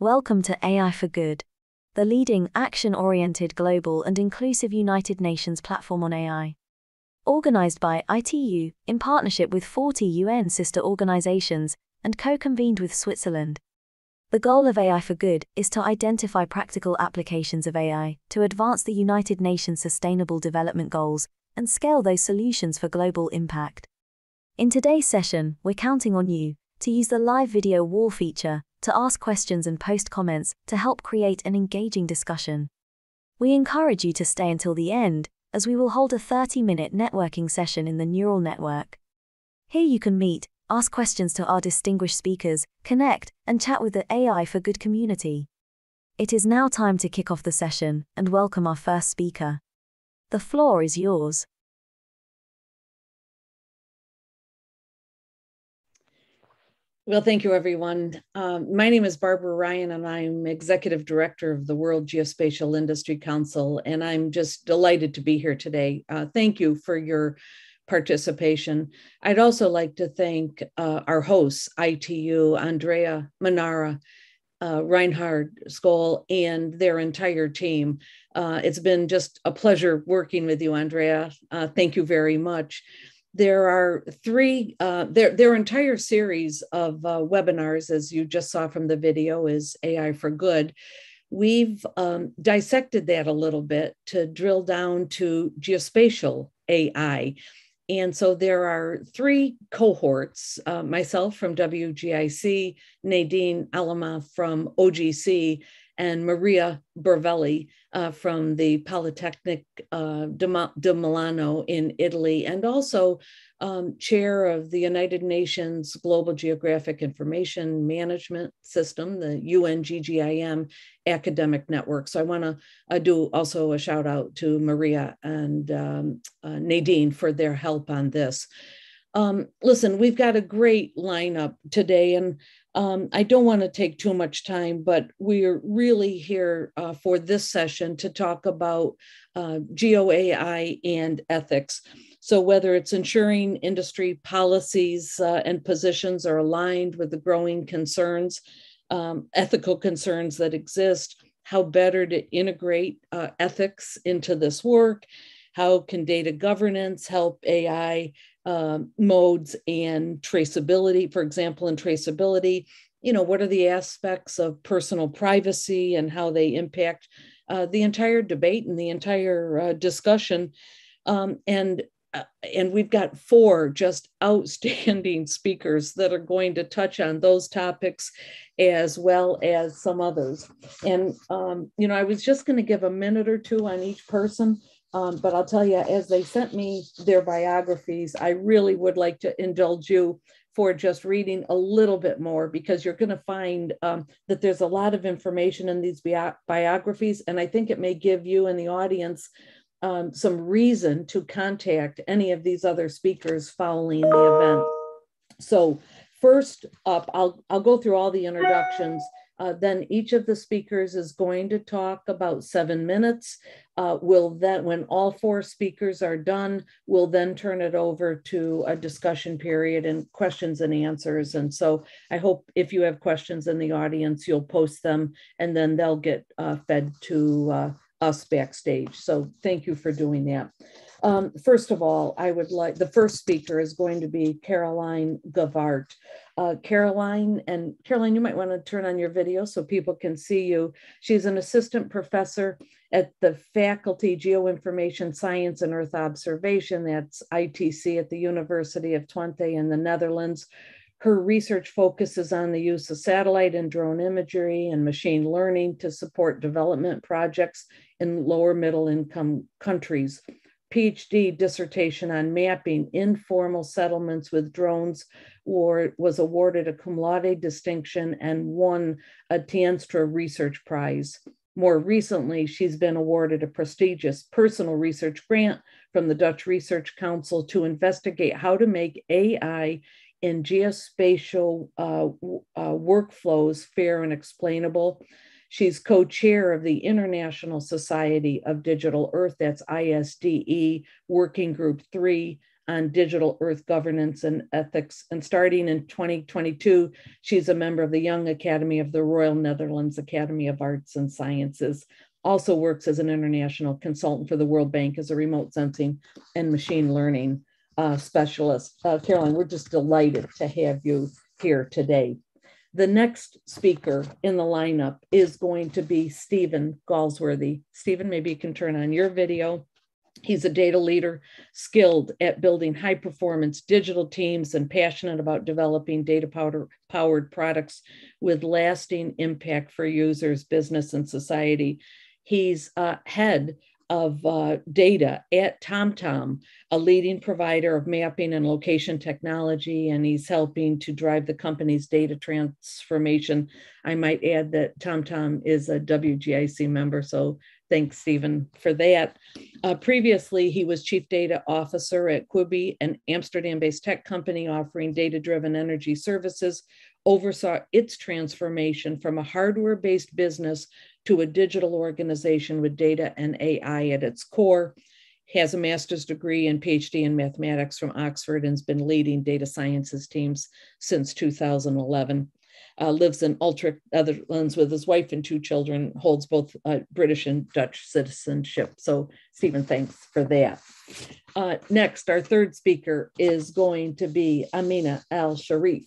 Welcome to AI for Good, the leading action oriented global and inclusive United Nations platform on AI. Organized by ITU in partnership with 40 UN sister organizations and co convened with Switzerland. The goal of AI for Good is to identify practical applications of AI to advance the United Nations Sustainable Development Goals and scale those solutions for global impact. In today's session, we're counting on you to use the live video wall feature to ask questions and post comments to help create an engaging discussion. We encourage you to stay until the end, as we will hold a 30 minute networking session in the neural network. Here you can meet, ask questions to our distinguished speakers, connect, and chat with the AI for Good community. It is now time to kick off the session and welcome our first speaker. The floor is yours. Well, thank you, everyone. Um, my name is Barbara Ryan, and I'm Executive Director of the World Geospatial Industry Council, and I'm just delighted to be here today. Uh, thank you for your participation. I'd also like to thank uh, our hosts, ITU, Andrea Manara, uh, Reinhard Scholl, and their entire team. Uh, it's been just a pleasure working with you, Andrea. Uh, thank you very much there are three, uh, their, their entire series of uh, webinars, as you just saw from the video, is AI for Good. We've um, dissected that a little bit to drill down to geospatial AI. And so there are three cohorts uh, myself from WGIC, Nadine Alameh from OGC, and Maria Brovelli uh, from the Polytechnic uh, de, Milano in Italy, and also um, chair of the United Nations Global Geographic Information Management System, the UNGGIM academic network. So I want to uh, do also a shout out to Maria and um, uh, Nadine for their help on this. Um, listen, we've got a great lineup today, and um, I don't want to take too much time, but we're really here uh, for this session to talk about uh, GeoAI and ethics. So, whether it's ensuring industry policies uh, and positions are aligned with the growing concerns, um, ethical concerns that exist, how better to integrate uh, ethics into this work, how can data governance help AI um, modes and traceability, for example, in traceability, you know, what are the aspects of personal privacy and how they impact uh, the entire debate and the entire uh, discussion. Um, and uh, and we've got four just outstanding speakers that are going to touch on those topics as well as some others. And, um, you know, I was just going to give a minute or two on each person um, but I'll tell you, as they sent me their biographies, I really would like to indulge you for just reading a little bit more because you're going to find um, that there's a lot of information in these bi- biographies. And I think it may give you and the audience um, some reason to contact any of these other speakers following the event. So, first up, I'll, I'll go through all the introductions. Uh, then each of the speakers is going to talk about seven minutes. Uh, we'll then, when all four speakers are done, we'll then turn it over to a discussion period and questions and answers. And so I hope if you have questions in the audience, you'll post them and then they'll get uh, fed to uh, us backstage. So thank you for doing that. Um, first of all, I would like, the first speaker is going to be Caroline Gevaert. Uh, Caroline, and Caroline, you might want to turn on your video so people can see you. She's an assistant professor at the Faculty Geoinformation Science and Earth Observation, that's ITC at the University of Twente in the Netherlands. Her research focuses on the use of satellite and drone imagery and machine learning to support development projects in lower middle income countries. PhD dissertation on mapping informal settlements with drones or was awarded a cum laude distinction and won a Tienstra Research Prize. More recently, she's been awarded a prestigious personal research grant from the Dutch Research Council to investigate how to make AI in geospatial uh, uh, workflows fair and explainable. She's co chair of the International Society of Digital Earth, that's ISDE, Working Group 3 on digital earth governance and ethics. And starting in 2022, she's a member of the Young Academy of the Royal Netherlands Academy of Arts and Sciences. Also works as an international consultant for the World Bank as a remote sensing and machine learning uh, specialist. Uh, Caroline, we're just delighted to have you here today. The next speaker in the lineup is going to be Stephen Galsworthy. Stephen, maybe you can turn on your video. He's a data leader, skilled at building high performance digital teams and passionate about developing data powered products with lasting impact for users, business, and society. He's uh, head of uh, data at TomTom, a leading provider of mapping and location technology, and he's helping to drive the company's data transformation. I might add that TomTom is a WGIC member, so thanks, Stephen, for that. Uh, previously, he was chief data officer at Quby, an Amsterdam based tech company offering data driven energy services oversaw its transformation from a hardware based business to a digital organization with data and AI at its core. Has a master's degree and PhD in mathematics from Oxford and has been leading data sciences teams since 2011. Uh, lives in Utrecht, Netherlands with his wife and two children, holds both uh, British and Dutch citizenship. So, Stephen, thanks for that. Uh, next, our third speaker is going to be Amina Al Sherif.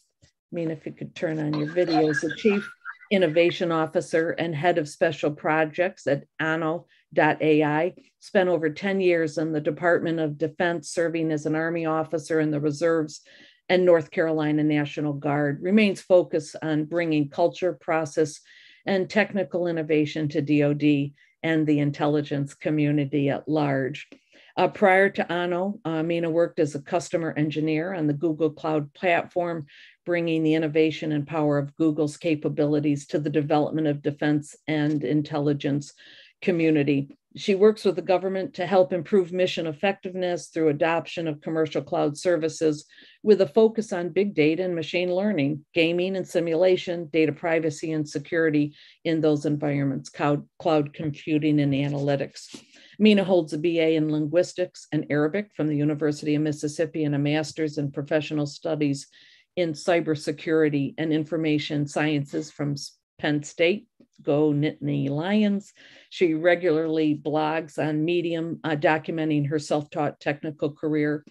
Amina, if you could turn on your videos, the Chief Innovation Officer and Head of Special Projects at Anno.ai, spent over 10 years in the Department of Defense, serving as an Army officer in the reserves and North Carolina National Guard, remains focused on bringing culture, process, and technical innovation to DoD and the intelligence community at large. Uh, prior to Ano, uh, Mina worked as a customer engineer on the Google Cloud platform, bringing the innovation and power of Google's capabilities to the development of defense and intelligence community. She works with the government to help improve mission effectiveness through adoption of commercial cloud services with a focus on big data and machine learning, gaming and simulation, data privacy and security in those environments, cloud, cloud computing and analytics. Mina holds a BA in linguistics and Arabic from the University of Mississippi and a master's in professional studies in cybersecurity and information sciences from Penn State. Go Nittany Lions. She regularly blogs on Medium, uh, documenting her self taught technical career.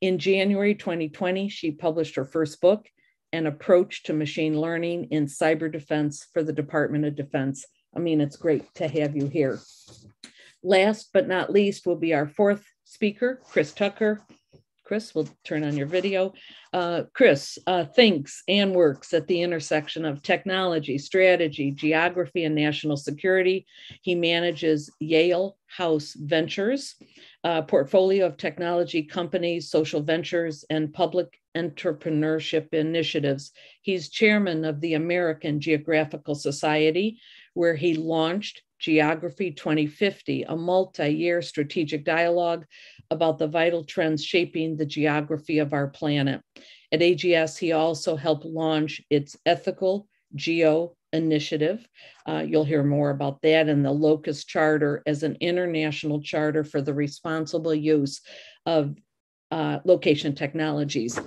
In January 2020, she published her first book, An Approach to Machine Learning in Cyber Defense for the Department of Defense. Amina, it's great to have you here. Last but not least will be our fourth speaker, Chris Tucker. Chris, we'll turn on your video. Uh, Chris uh, thinks and works at the intersection of technology, strategy, geography, and national security. He manages Yale House Ventures, a portfolio of technology companies, social ventures, and public entrepreneurship initiatives. He's chairman of the American Geographical Society, where he launched Geography 2050, a multi year strategic dialogue about the vital trends shaping the geography of our planet. At AGS, he also helped launch its Ethical Geo Initiative. Uh, you'll hear more about that and the Locus Charter as an international charter for the responsible use of uh, location technologies.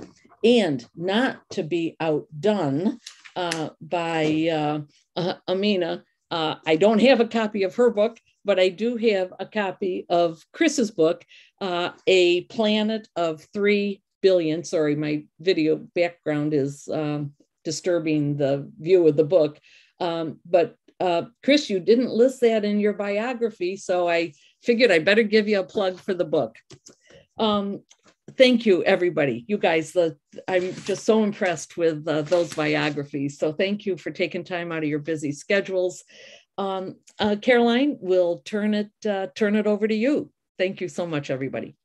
And not to be outdone uh, by uh, uh, Amina, uh, I don't have a copy of her book, but I do have a copy of Chris's book, uh, A Planet of Three Billion. Sorry, my video background is um, disturbing the view of the book. Um, but uh, Chris, you didn't list that in your biography, so I figured I better give you a plug for the book. Um, thank you, everybody. You guys, the, I'm just so impressed with uh, those biographies. So thank you for taking time out of your busy schedules. Um, uh, Caroline, we'll turn it uh, turn it over to you. Thank you so much, everybody.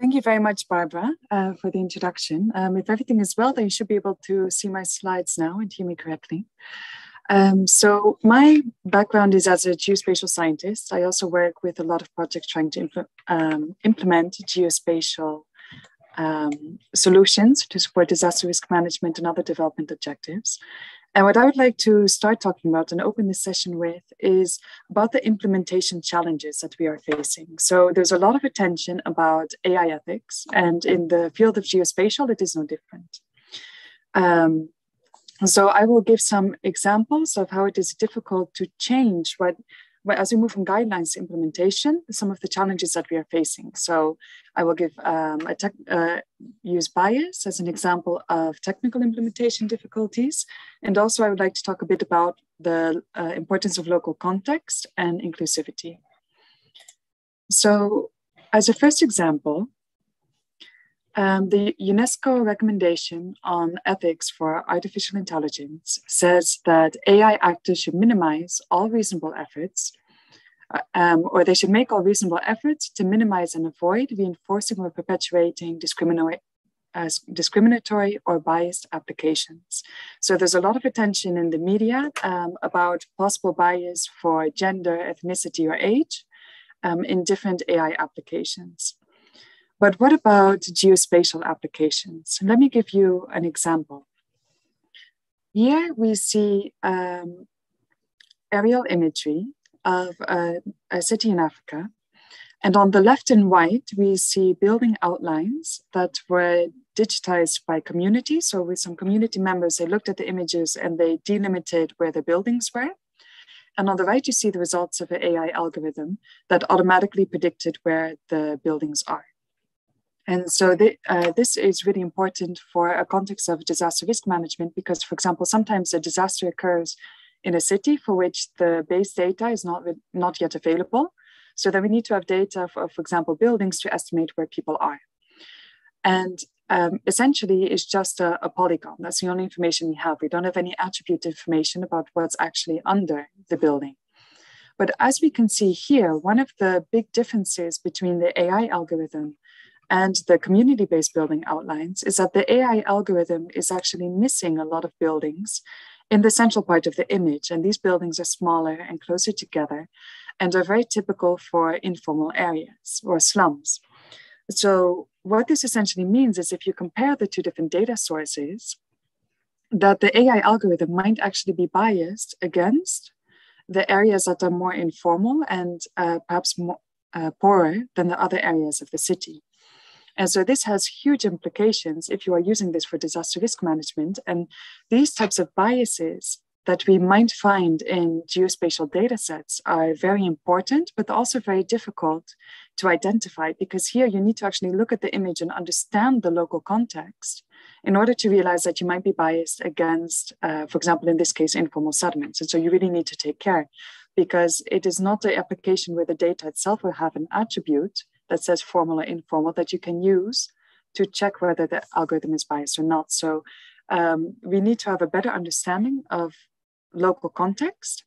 Thank you very much, Barbara, uh, for the introduction. Um, if everything is well, then you should be able to see my slides now and hear me correctly. Um, so my background is as a geospatial scientist. I also work with a lot of projects trying to impl um, implement geospatial um, solutions to support disaster risk management and other development objectives. And what I would like to start talking about and open this session with is about the implementation challenges that we are facing. So there's a lot of attention about AI ethics, and in the field of geospatial, it is no different. Um, so I will give some examples of how it is difficult to change what as we move from guidelines to implementation, some of the challenges that we are facing. So I will give um, a tech, uh, use bias as an example of technical implementation difficulties. And also I would like to talk a bit about the uh, importance of local context and inclusivity. So as a first example, um, the UNESCO recommendation on ethics for artificial intelligence says that AI actors should minimize all reasonable efforts, uh, um, or they should make all reasonable efforts to minimize and avoid reinforcing or perpetuating discriminatory, uh, discriminatory or biased applications. So there's a lot of attention in the media um, about possible bias for gender, ethnicity, or age um, in different AI applications. But what about geospatial applications? Let me give you an example. Here we see um, aerial imagery of a, a city in Africa. And on the left and right, we see building outlines that were digitized by community. So with some community members, they looked at the images and they delimited where the buildings were. And on the right, you see the results of an AI algorithm that automatically predicted where the buildings are. And so the, uh, this is really important for a context of disaster risk management because, for example, sometimes a disaster occurs in a city for which the base data is not, not yet available. So then we need to have data for, for example, buildings to estimate where people are. And um, essentially, it's just a, a polygon. That's the only information we have. We don't have any attribute information about what's actually under the building. But as we can see here, one of the big differences between the AI algorithm and the community based building outlines is that the AI algorithm is actually missing a lot of buildings in the central part of the image. And these buildings are smaller and closer together and are very typical for informal areas or slums. So, what this essentially means is if you compare the two different data sources, that the AI algorithm might actually be biased against the areas that are more informal and uh, perhaps more uh, poorer than the other areas of the city. And so this has huge implications if you are using this for disaster risk management. And these types of biases that we might find in geospatial data sets are very important, but also very difficult to identify because here you need to actually look at the image and understand the local context in order to realize that you might be biased against, uh, for example, in this case, informal settlements. And so you really need to take care because it is not the application where the data itself will have an attribute, that says formal or informal that you can use to check whether the algorithm is biased or not. So um, we need to have a better understanding of local context.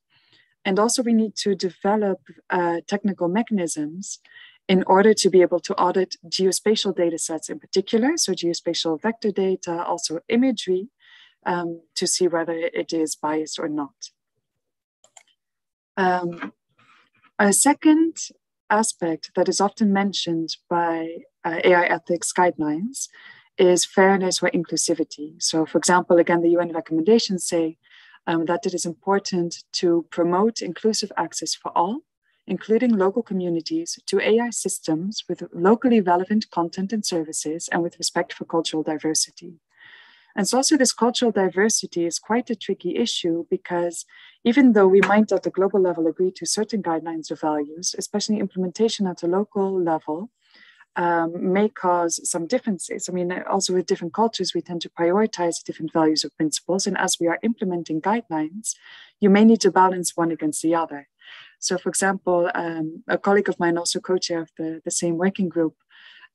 And also we need to develop uh, technical mechanisms in order to be able to audit geospatial data sets in particular, so geospatial vector data, also imagery, um, to see whether it is biased or not. Um, a second aspect that is often mentioned by uh, AI ethics guidelines is fairness or inclusivity. So, for example, again, the UN recommendations say um, that it is important to promote inclusive access for all, including local communities, to AI systems with locally relevant content and services and with respect for cultural diversity. And so also this cultural diversity is quite a tricky issue because even though we might at the global level agree to certain guidelines or values, especially implementation at a local level, um, may cause some differences. I mean, also with different cultures, we tend to prioritize different values or principles. And as we are implementing guidelines, you may need to balance one against the other. So, for example, um, a colleague of mine, also co chair of the, the same working group,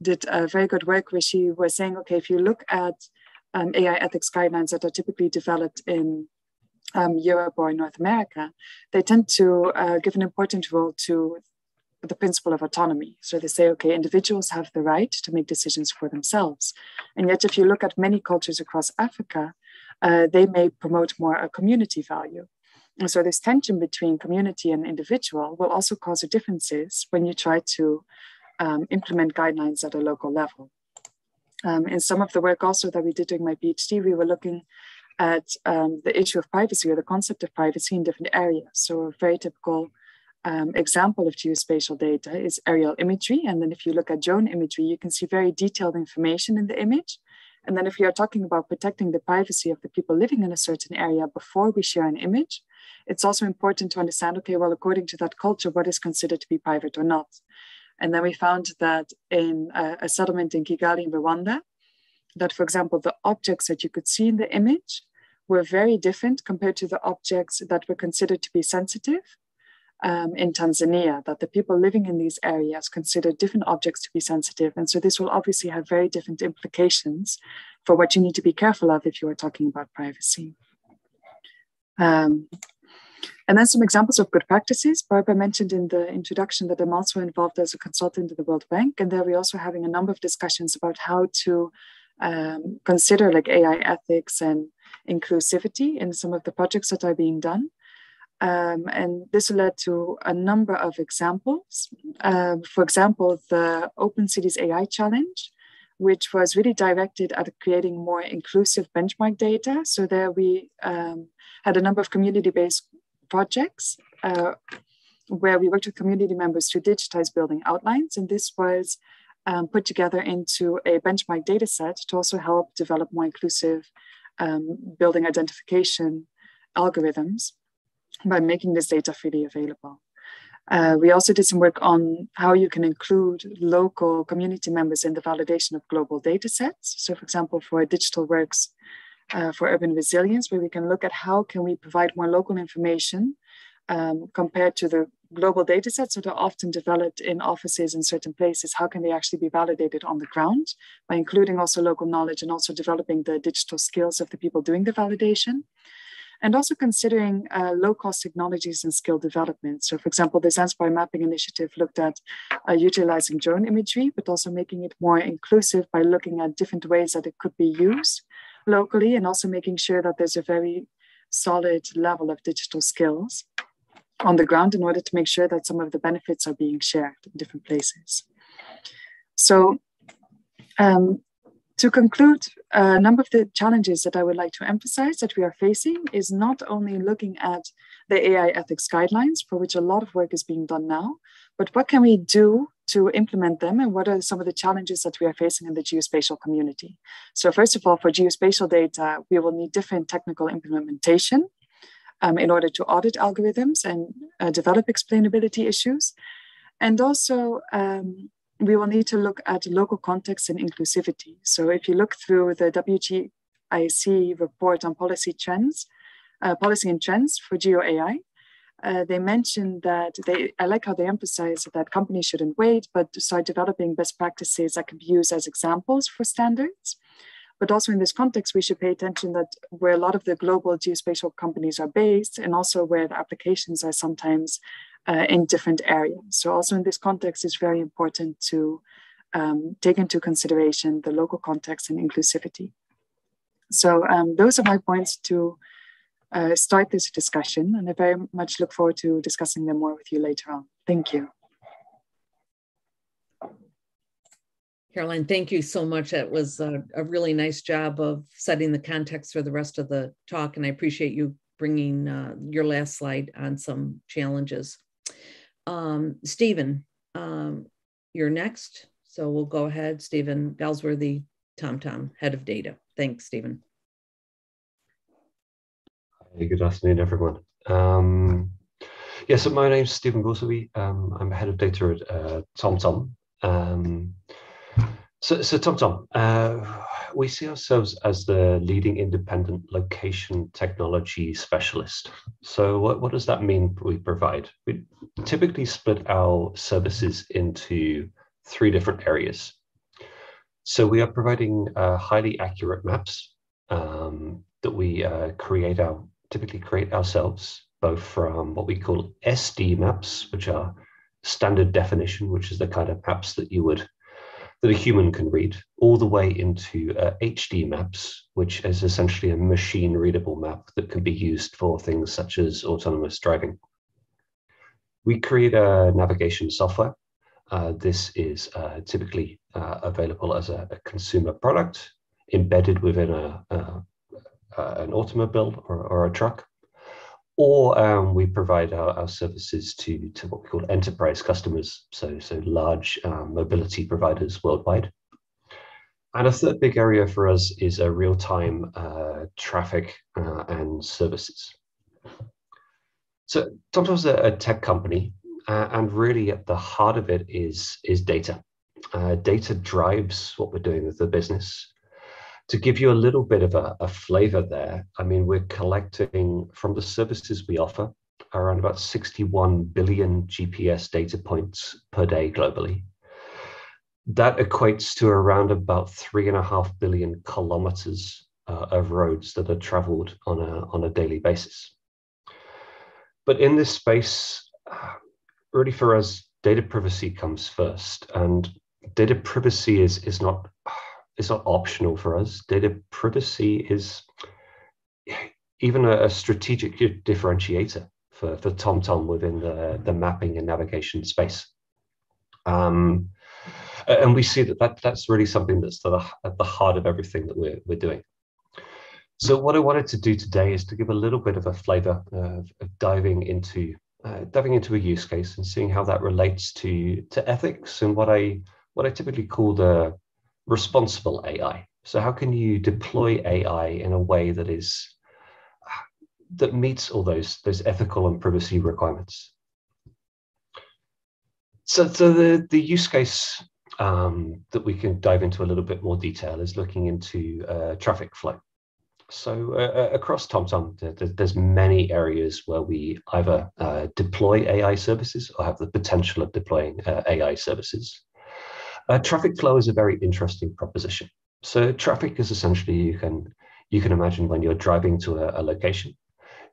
did a very good work where she was saying, okay, if you look at um, AI ethics guidelines that are typically developed in um, Europe or North America, they tend to uh, give an important role to the principle of autonomy. So they say, okay, individuals have the right to make decisions for themselves. And yet, if you look at many cultures across Africa, uh, they may promote more a community value. And so this tension between community and individual will also cause differences when you try to um, implement guidelines at a local level. Um, in some of the work also that we did during my PhD, we were looking at um, the issue of privacy or the concept of privacy in different areas. So a very typical um, example of geospatial data is aerial imagery. And then if you look at drone imagery, you can see very detailed information in the image. And then if you are talking about protecting the privacy of the people living in a certain area before we share an image, it's also important to understand, okay, well, according to that culture, what is considered to be private or not. And then we found that in a, a settlement in Kigali in Rwanda, that, for example, the objects that you could see in the image were very different compared to the objects that were considered to be sensitive um, in Tanzania, that the people living in these areas consider different objects to be sensitive. And so this will obviously have very different implications for what you need to be careful of if you are talking about privacy. Um, and then some examples of good practices. Barbara mentioned in the introduction that I'm also involved as a consultant in the World Bank, and there we're also having a number of discussions about how to um, consider like AI ethics and inclusivity in some of the projects that are being done. Um, and this led to a number of examples. Um, for example, the Open Cities AI Challenge, which was really directed at creating more inclusive benchmark data. So there we um, had a number of community-based projects uh, where we worked with community members to digitize building outlines. And this was um, put together into a benchmark data set to also help develop more inclusive um, building identification algorithms by making this data freely available. Uh, we also did some work on how you can include local community members in the validation of global data sets. So for example, for digital works uh, for urban resilience, where we can look at how can we provide more local information um, compared to the global data sets that are often developed in offices in certain places, how can they actually be validated on the ground by including also local knowledge and also developing the digital skills of the people doing the validation? And also considering uh, low-cost technologies and skill development. So for example, the Zanzibar Mapping Initiative looked at uh, utilizing drone imagery, but also making it more inclusive by looking at different ways that it could be used locally and also making sure that there's a very solid level of digital skills on the ground in order to make sure that some of the benefits are being shared in different places. So um, to conclude, a number of the challenges that I would like to emphasize that we are facing is not only looking at the AI ethics guidelines, for which a lot of work is being done now, but what can we do to implement them and what are some of the challenges that we are facing in the geospatial community? So first of all, for geospatial data, we will need different technical implementation um, in order to audit algorithms and uh, develop explainability issues. And also um, we will need to look at local context and inclusivity. So if you look through the WGIC report on policy trends, uh, policy and trends for geo AI, uh, they mentioned that they, I like how they emphasize that companies shouldn't wait, but start developing best practices that can be used as examples for standards. But also in this context, we should pay attention that where a lot of the global geospatial companies are based and also where the applications are sometimes uh, in different areas. So also in this context, it's very important to um, take into consideration the local context and inclusivity. So um, those are my points to uh, start this discussion, and I very much look forward to discussing them more with you later on. Thank you. Caroline, thank you so much. That was a, a, really nice job of setting the context for the rest of the talk, and I appreciate you bringing uh, your last slide on some challenges. Um, Stephen, um, you're next. So we'll go ahead. Stephen Galsworthy, TomTom, Head of Data. Thanks, Stephen. Hey, good afternoon, everyone. Um, yeah, so my name's Stephen Galsworthy. Um, I'm Head of Data at uh, TomTom. Um, so, so TomTom, uh, we see ourselves as the leading independent location technology specialist. So what, what does that mean we provide? We typically split our services into three different areas. So we are providing uh, highly accurate maps um, that we uh, create our typically create ourselves, both from what we call SD maps, which are standard definition, which is the kind of maps that you would that a human can read, all the way into uh, HD maps, which is essentially a machine readable map that can be used for things such as autonomous driving. We create a navigation software. Uh, this is uh, typically uh, available as a, a, consumer product embedded within a, a an automobile or, or, a truck, or um, we provide our, our, services to, to what we call enterprise customers, so, so large um, mobility providers worldwide. And a third big area for us is a real-time uh, traffic uh, and services. So TomTom's a, a tech company, uh, and really at the heart of it is, is data. Uh, data drives what we're doing with the business. To give you a little bit of a, a flavor there, I mean, we're collecting from the services we offer around about 61 billion GPS data points per day globally. That equates to around about three and a half billion kilometers uh, of roads that are traveled on a, on a daily basis. But in this space, uh, really for us, data privacy comes first. And data privacy is, is not it's not optional for us. Data privacy is even a, a strategic differentiator for, for TomTom within the, the mapping and navigation space. Um, and we see that, that that's really something that's the, at the heart of everything that we're, we're doing. So what I wanted to do today is to give a little bit of a flavor of, of diving into uh, diving into a use case and seeing how that relates to to ethics and what I what I typically call the responsible AI. So how can you deploy AI in a way that is that meets all those those ethical and privacy requirements? So, so the the use case um, that we can dive into a little bit more detail is looking into uh, traffic flow. So uh, uh across TomTom, there's many areas where we either uh, deploy AI services or have the potential of deploying uh, AI services. Uh, traffic flow is a very interesting proposition. So traffic is essentially you can you can imagine when you're driving to a, a location,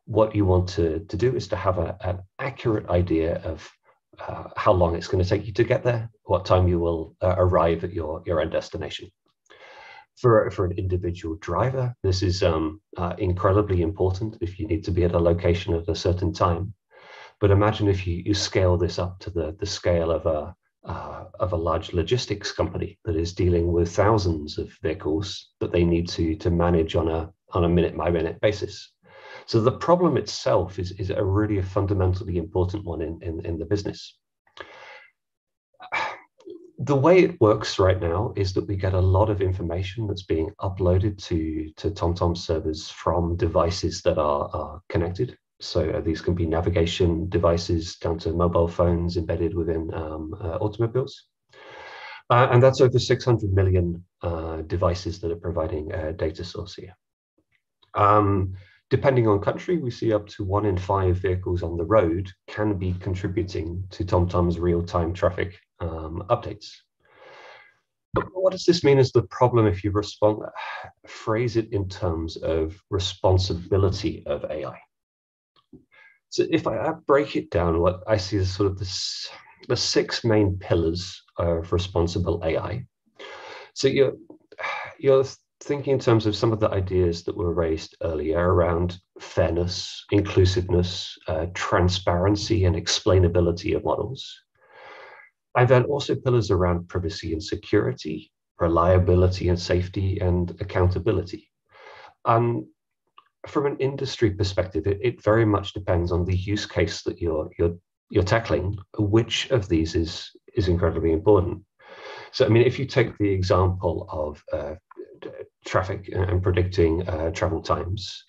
what you want to, to do is to have a, an accurate idea of uh, how long it's going to take you to get there, what time you will uh, arrive at your, your end destination. For, for an individual driver, this is um, uh, incredibly important if you need to be at a location at a certain time. But imagine if you, you scale this up to the, the scale of a, uh, of a large logistics company that is dealing with thousands of vehicles that they need to, to manage on a, on a minute by minute basis. So the problem itself is, is a really a fundamentally important one in, in, in the business. The way it works right now is that we get a lot of information that's being uploaded to, to TomTom servers from devices that are, are connected so uh, these can be navigation devices down to mobile phones embedded within um, uh, automobiles. Uh, and that's over 600 million devices that are providing a data source here. Um, depending on country, we see up to one in five vehicles on the road can be contributing to TomTom's real-time traffic um, updates. But what does this mean as the problem if you respond, phrase it in terms of responsibility of AI? So if I, break it down, what I see is sort of this, the six main pillars of responsible AI. So you're, you're thinking in terms of some of the ideas that were raised earlier around fairness, inclusiveness, uh, transparency, and explainability of models. And then also pillars around privacy and security, reliability and safety, and accountability. And from an industry perspective, it, it very much depends on the use case that you're you're you're tackling. Which of these is is incredibly important. So, I mean, if you take the example of uh, traffic and predicting uh, travel times,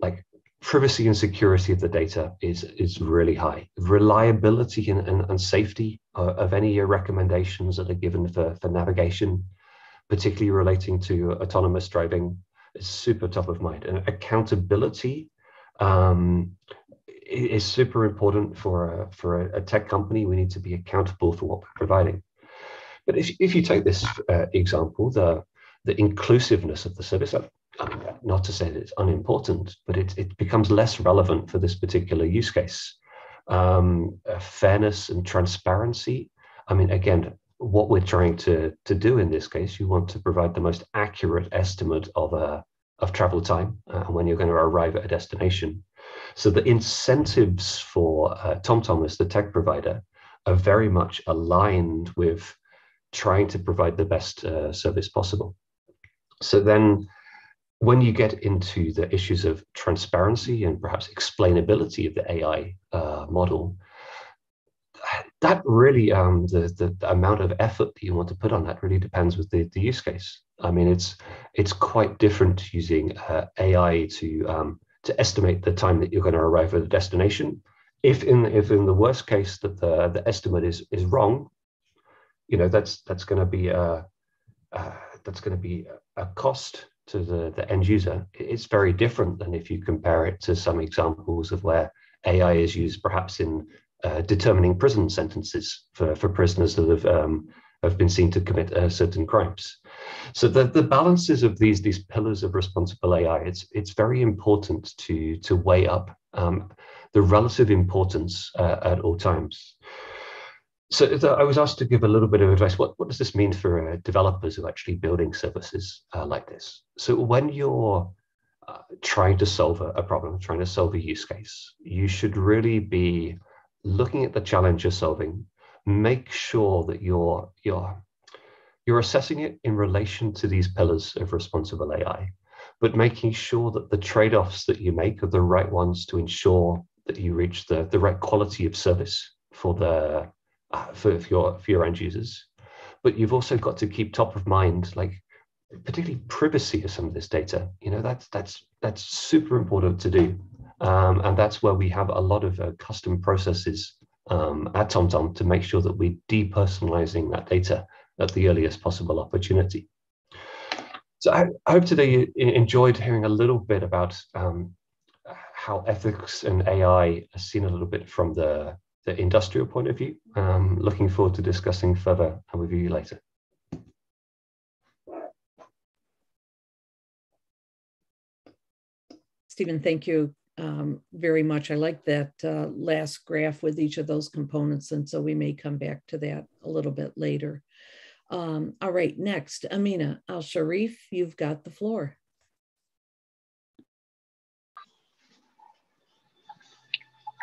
like privacy and security of the data is is really high. Reliability and, and, and safety uh, of any recommendations that are given for, for navigation, particularly relating to autonomous driving, super top of mind. And accountability um, is super important for a, for a, a, tech company. We need to be accountable for what we're providing. But if, if you take this uh, example, the, the inclusiveness of the service, mean, not to say that it's unimportant, but it, it becomes less relevant for this particular use case. Um, uh, fairness and transparency. I mean, again, what we're trying to, to do in this case, you want to provide the most accurate estimate of, uh, of travel time uh, and when you're going to arrive at a destination. So the incentives for uh, TomTom as the tech provider are very much aligned with trying to provide the best uh, service possible. So then when you get into the issues of transparency and perhaps explainability of the AI uh, model, that really um, the, the, amount of effort that you want to put on that really depends with the, the use case. I mean, it's it's quite different using uh, AI to um, to estimate the time that you're going to arrive at a destination. If in if in the worst case that the the estimate is is wrong, you know that's that's going to be a uh, that's going to be a cost to the, the end user. It's very different than if you compare it to some examples of where AI is used perhaps in uh, determining prison sentences for, for prisoners that have um, have been seen to commit uh, certain crimes. So the, the balances of these these pillars of responsible AI, it's it's very important to to weigh up um, the relative importance uh, at all times. So I was asked to give a little bit of advice. What, what does this mean for uh, developers who are actually building services uh, like this? So when you're uh, trying to solve a, a, problem, trying to solve a use case, you should really be looking at the challenge you're solving. Make sure that you're you're you're assessing it in relation to these pillars of responsible AI, but making sure that the trade-offs that you make are the right ones to ensure that you reach the, the right quality of service for the uh, for, for your for your end users. But you've also got to keep top of mind, like particularly privacy of some of this data. You know, that's that's that's super important to do, um, and that's where we have a lot of uh, custom processes um, at TomTom to make sure that we're depersonalizing that data at the earliest possible opportunity. So I, I hope today you enjoyed hearing a little bit about um, how ethics and AI are seen a little bit from the the industrial point of view. Um, looking forward to discussing further with you later. Stephen, thank you um, very much. I like that uh, last graph with each of those components, and so we may come back to that a little bit later. Um, all right, next, Amina Al Sherif, you've got the floor.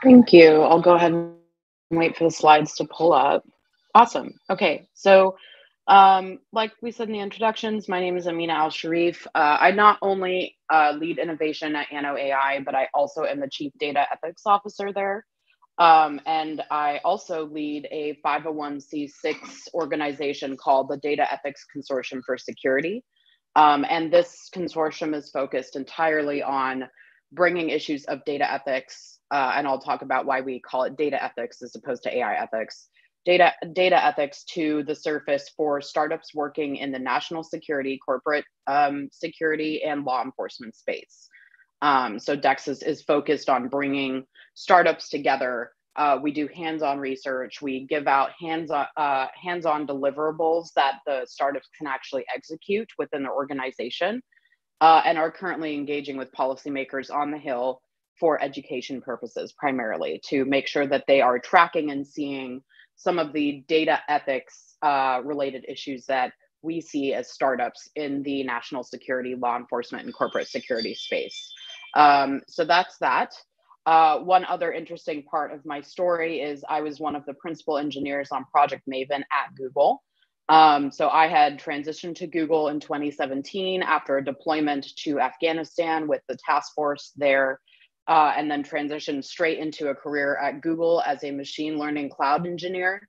Thank you. I'll go ahead and wait for the slides to pull up. Awesome. Okay, so um, like we said in the introductions, my name is Amina Al Sherif. Uh, I not only uh, lead innovation at Anno AI, but I also am the chief data ethics officer there. Um, and I also lead a 501c6 organization called the Data Ethics Consortium for Security. Um, and this consortium is focused entirely on bringing issues of data ethics uh, and I'll talk about why we call it data ethics as opposed to AI ethics. Data, data ethics to the surface for startups working in the national security, corporate um, security, and law enforcement space. Um, so DECS is, is focused on bringing startups together. Uh, we do hands-on research. We give out hands-on uh, hands-on deliverables that the startups can actually execute within their organization, uh, and are currently engaging with policymakers on the Hill for education purposes primarily to make sure that they are tracking and seeing some of the data ethics uh, related issues that we see as startups in the national security, law enforcement, and corporate security space. Um, so that's that. Uh, one other interesting part of my story is I was one of the principal engineers on Project Maven at Google. Um, so I had transitioned to Google in 2017 after a deployment to Afghanistan with the task force there uh, and then transitioned straight into a career at Google as a machine learning cloud engineer.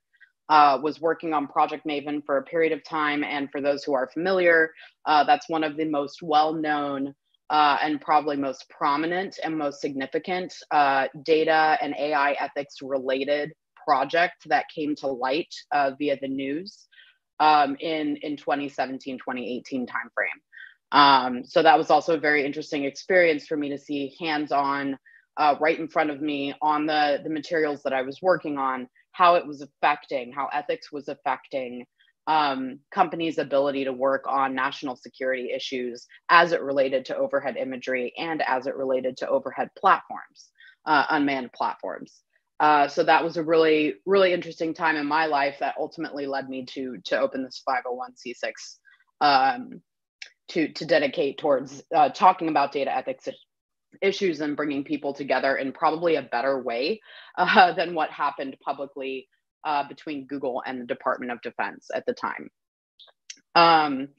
Uh, was working on Project Maven for a period of time. And for those who are familiar, uh, that's one of the most well known uh, and probably most prominent and most significant uh, data and AI ethics related project that came to light uh, via the news um, in, in 2017 2018 timeframe. Um, so that was also a very interesting experience for me to see hands-on uh, right in front of me on the, the materials that I was working on, how it was affecting, how ethics was affecting um, companies' ability to work on national security issues as it related to overhead imagery and as it related to overhead platforms, uh, unmanned platforms. Uh, so that was a really, really interesting time in my life that ultimately led me to to open this 501c6 um, to to dedicate towards uh, talking about data ethics issues and bringing people together in probably a better way uh, than what happened publicly uh, between Google and the Department of Defense at the time. Um,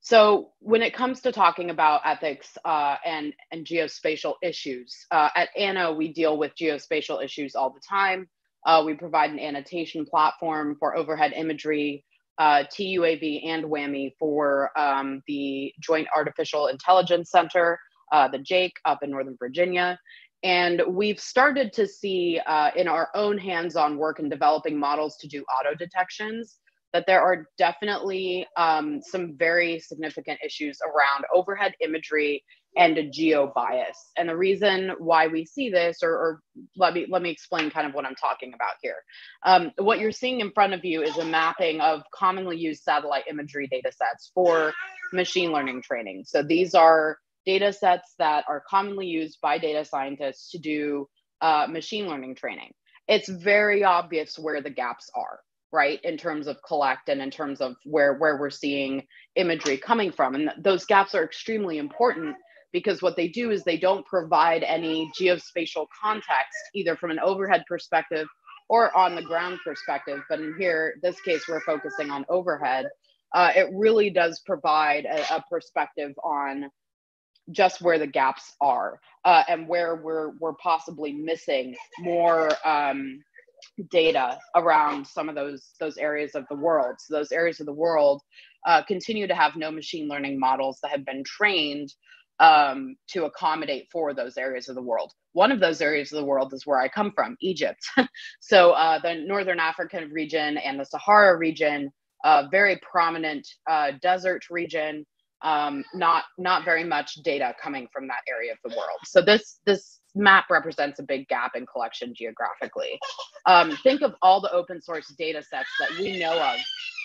so when it comes to talking about ethics uh, and, and geospatial issues, uh, at Anno, we deal with geospatial issues all the time. Uh, we provide an annotation platform for overhead imagery, uh, TUAV and WAMI for um, the Joint Artificial Intelligence Center, uh, the JAIC up in Northern Virginia. And we've started to see uh, in our own hands-on work in developing models to do auto detections that there are definitely um, some very significant issues around overhead imagery and a geo bias. And the reason why we see this, or, or, let me let me explain kind of what I'm talking about here. Um, what you're seeing in front of you is a mapping of commonly used satellite imagery data sets for machine learning training. So these are data sets that are commonly used by data scientists to do uh, machine learning training. It's very obvious where the gaps are, right, in terms of collect and in terms of where, where we're seeing imagery coming from. And th those gaps are extremely important because what they do is they don't provide any geospatial context, either from an overhead perspective or on the ground perspective. But in here, this case, we're focusing on overhead. Uh, it really does provide a, a perspective on just where the gaps are uh, and where we're we're possibly missing more um, data around some of those those areas of the world. So those areas of the world uh, continue to have no machine learning models that have been trained um, to accommodate for those areas of the world. One of those areas of the world is where I come from, Egypt. so uh, the Northern African region and the Sahara region, uh, very prominent uh, desert region um, not not very much data coming from that area of the world. So this this map represents a big gap in collection geographically. Um, think of all the open source data sets that we know of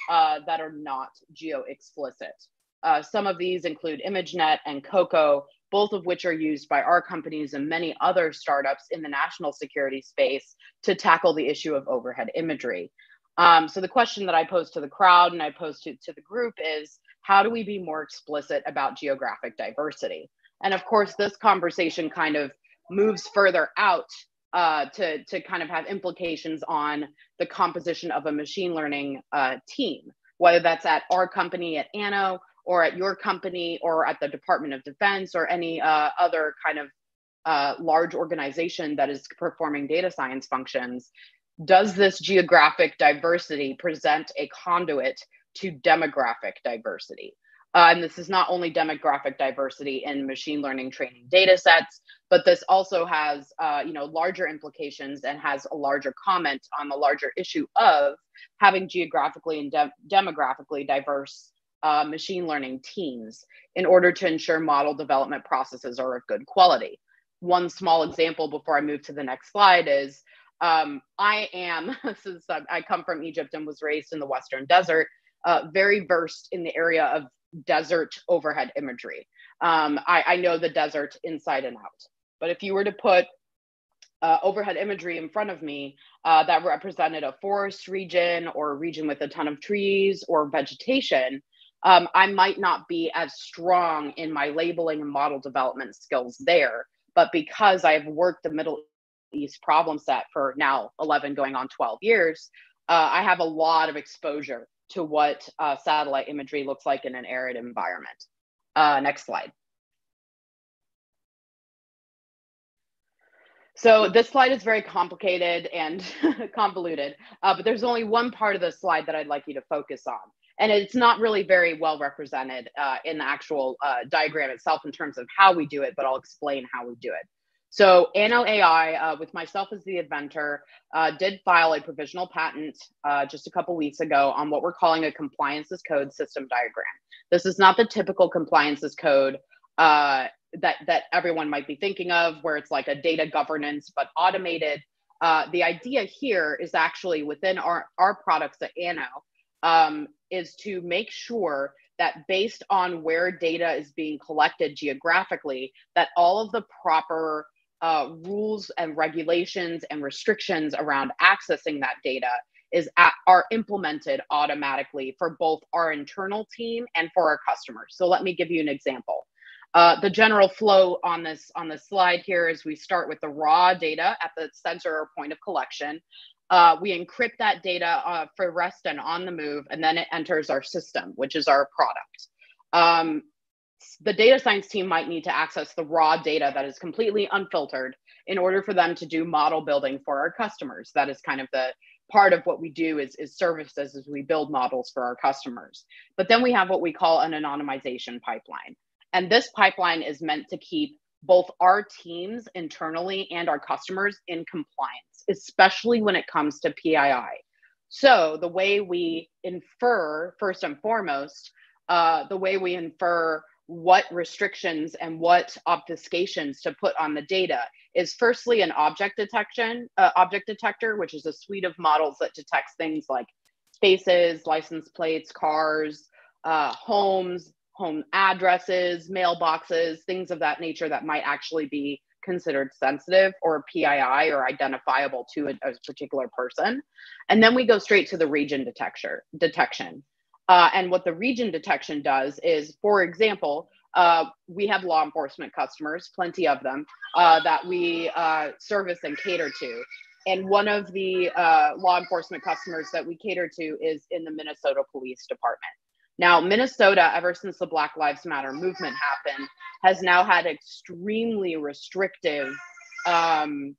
uh, that are not geo explicit. Uh, some of these include ImageNet and COCO, both of which are used by our companies and many other startups in the national security space to tackle the issue of overhead imagery. Um, so the question that I pose to the crowd and I pose to, to the group is, how do we be more explicit about geographic diversity? And of course, this conversation kind of moves further out uh, to, to kind of have implications on the composition of a machine learning uh, team, whether that's at our company at Anno or at your company or at the Department of Defense or any uh, other kind of uh, large organization that is performing data science functions. Does this geographic diversity present a conduit to demographic diversity. Uh, and this is not only demographic diversity in machine learning training data sets, but this also has uh, you know, larger implications and has a larger comment on the larger issue of having geographically and de demographically diverse uh, machine learning teams in order to ensure model development processes are of good quality. One small example before I move to the next slide is um, I am, since I come from Egypt and was raised in the Western Desert, uh, very versed in the area of desert overhead imagery. Um, I, I, know the desert inside and out. But if you were to put uh, overhead imagery in front of me uh, that represented a forest region or a region with a ton of trees or vegetation, um, I might not be as strong in my labeling and model development skills there. But because I've worked the Middle East problem set for now 11 going on 12 years, uh, I have a lot of exposure to what uh, satellite imagery looks like in an arid environment. Uh, next slide. So this slide is very complicated and convoluted, uh, but there's only one part of the slide that I'd like you to focus on. And it's not really very well represented uh, in the actual uh, diagram itself in terms of how we do it, but I'll explain how we do it. So Anno AI, uh, with myself as the inventor, uh, did file a provisional patent uh, just a couple weeks ago on what we're calling a compliance as code system diagram. This is not the typical compliance as code uh, that, that everyone might be thinking of, where it's like a data governance, but automated. The idea here is actually within our, our products at Anno um, is to make sure that based on where data is being collected geographically, that all of the proper uh, rules and regulations and restrictions around accessing that data is at, are implemented automatically for both our internal team and for our customers. So let me give you an example. Uh, the general flow on this on this slide here is we start with the raw data at the center or point of collection. Uh, we encrypt that data uh, for rest and on the move, and then it enters our system, which is our product. Um, the data science team might need to access the raw data that is completely unfiltered in order for them to do model building for our customers. That is kind of the part of what we do is, is services as we build models for our customers. But then we have what we call an anonymization pipeline. And this pipeline is meant to keep both our teams internally and our customers in compliance, especially when it comes to PII. So the way we infer, first and foremost, uh, the way we infer what restrictions and what obfuscations to put on the data is firstly an object detection uh, object detector which is a suite of models that detects things like spaces license plates cars uh, homes home addresses mailboxes things of that nature that might actually be considered sensitive or PII or identifiable to a, a particular person. And then we go straight to the region detector, detection. Uh, and what the region detection does is, for example, uh, we have law enforcement customers, plenty of them, uh, that we uh, service and cater to. And one of the uh, law enforcement customers that we cater to is in the Minnesota Police Department. Now, Minnesota, ever since the Black Lives Matter movement happened, has now had extremely restrictive um,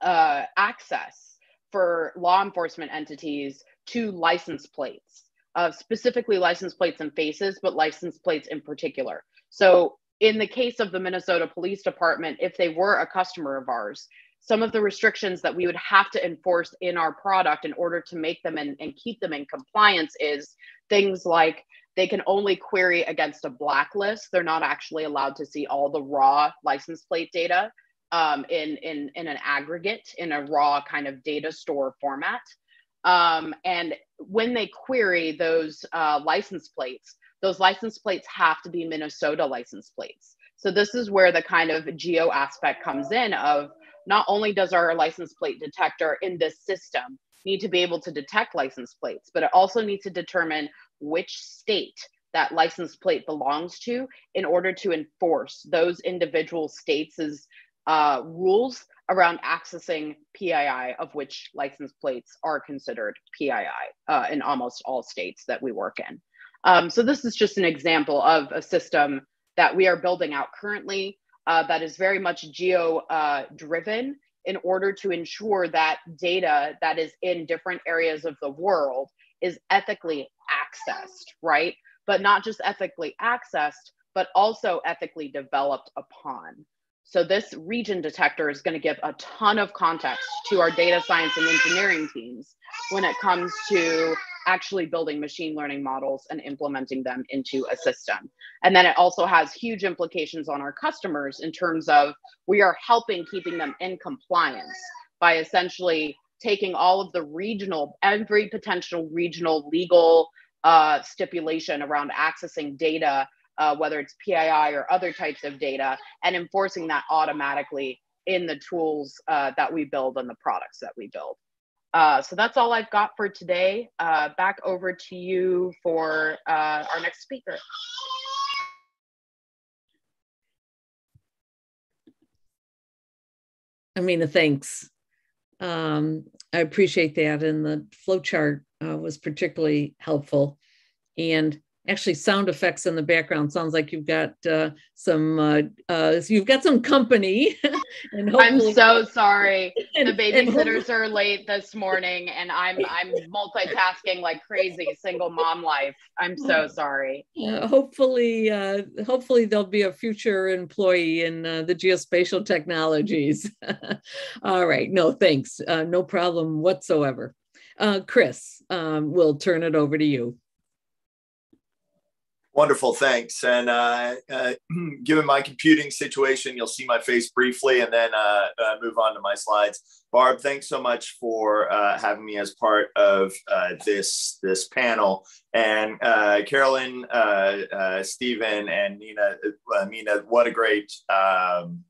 uh, access for law enforcement entities to license plates uh, specifically license plates and faces, but license plates in particular. So, in the case of the Minnesota Police Department, if they were a customer of ours, some of the restrictions that we would have to enforce in our product in order to make them and, and keep them in compliance is things like they can only query against a blacklist. They're not actually allowed to see all the raw license plate data um, in, in, in an aggregate, in a raw kind of data store format. Um, and when they query those uh, license plates, those license plates have to be Minnesota license plates. So this is where the kind of geo aspect comes in of not only does our license plate detector in this system need to be able to detect license plates, but it also needs to determine which state that license plate belongs to in order to enforce those individual states' uh, rules around accessing PII, of which license plates are considered PII uh, in almost all states that we work in. Um, so this is just an example of a system that we are building out currently uh, that is very much geo uh, driven in order to ensure that data that is in different areas of the world is ethically accessed, right? But not just ethically accessed, but also ethically developed upon. So this region detector is going to give a ton of context to our data science and engineering teams when it comes to actually building machine learning models and implementing them into a system. And then it also has huge implications on our customers in terms of we are helping keeping them in compliance by essentially taking all of the regional, every potential regional legal uh, stipulation around accessing data uh, whether it's PII or other types of data, and enforcing that automatically in the tools uh, that we build and the products that we build. Uh, so that's all I've got for today. Uh, back over to you for uh, our next speaker. Amina, thanks. Um, I appreciate that. And the flowchart uh, was particularly helpful. And actually sound effects in the background. Sounds like you've got uh, some uh, uh, you've got some company. and I'm so sorry. And, the babysitters are late this morning, and I'm I'm multitasking like crazy. Single mom life. I'm so sorry. hopefully, uh, hopefully there'll be a future employee in uh, the geospatial technologies. All right. No, thanks. Uh, no problem whatsoever. Chris, um, we'll turn it over to you. Wonderful, thanks. And uh, uh, given my computing situation, you'll see my face briefly and then uh, uh move on to my slides. Barb, thanks so much for uh, having me as part of uh, this this panel. And Caroline, Stephen, and Nina, Nina, what a great um,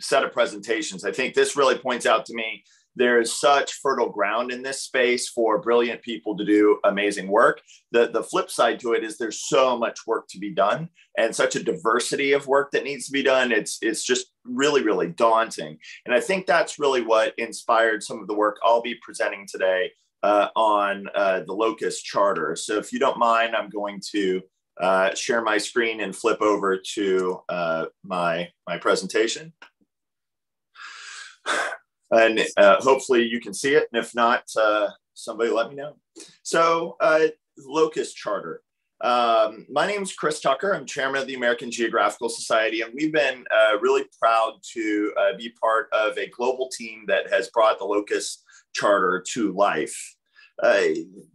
set of presentations. I think this really points out to me there is such fertile ground in this space for brilliant people to do amazing work. The, the flip side to it is there's so much work to be done and such a diversity of work that needs to be done. It's, it's just really, really daunting. And I think that's really what inspired some of the work I'll be presenting today uh, on uh, the Locus Charter. So if you don't mind, I'm going to uh, share my screen and flip over to uh, my, my presentation. And uh, hopefully you can see it. And if not, uh, somebody let me know. So Locus Charter. Um, my name is Chris Tucker. I'm chairman of the American Geographical Society, and we've been uh, really proud to uh, be part of a global team that has brought the Locus Charter to life. Uh,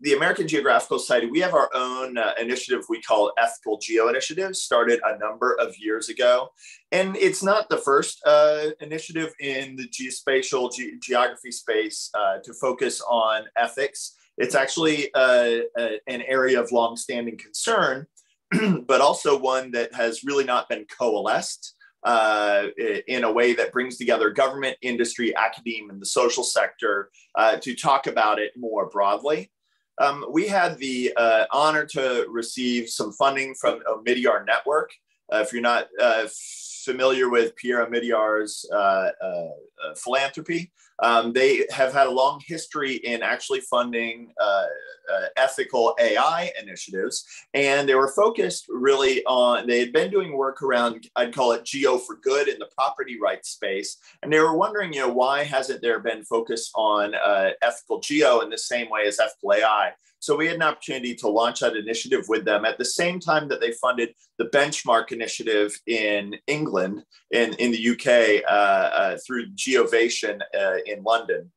the American Geographical Society, we have our own uh, initiative we call Ethical Geo Initiative, started a number of years ago. And it's not the first uh, initiative in the geospatial ge- geography space uh, to focus on ethics. It's actually uh, an area of longstanding concern, but also one that has really not been coalesced uh, in a way that brings together government, industry, academia, and the social sector uh, to talk about it more broadly. Um, we had the uh, honor to receive some funding from Omidyar Network. Uh, if you're not uh, familiar with Pierre Omidyar's philanthropy, um, they have had a long history in actually funding uh, uh, ethical AI initiatives, and they were focused really on. They had been doing work around, I'd call it geo for good in the property rights space, and they were wondering, you know, why hasn't there been focus on uh, ethical geo in the same way as ethical AI? So we had an opportunity to launch that initiative with them at the same time that they funded the Benchmark Initiative in England, in, in the UK, uh, uh, through Geovation uh, in London.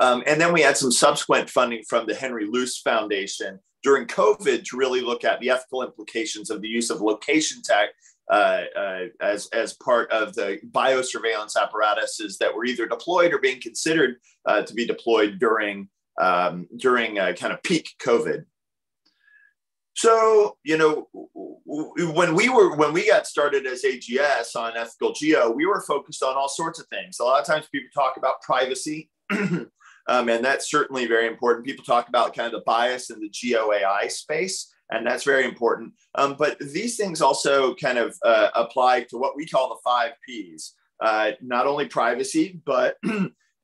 Um, and then we had some subsequent funding from the Henry Luce Foundation during COVID to really look at the ethical implications of the use of location tech uh, uh, as, as part of the biosurveillance apparatuses that were either deployed or being considered uh, to be deployed during um, during uh, kind of peak COVID. So, you know, when we were when we got started as AGS on ethical geo, we were focused on all sorts of things. A lot of times people talk about privacy, um, and that's certainly very important. People talk about kind of the bias in the geo AI space, and that's very important. Um, but these things also kind of uh, apply to what we call the five Ps. Uh, not only privacy, but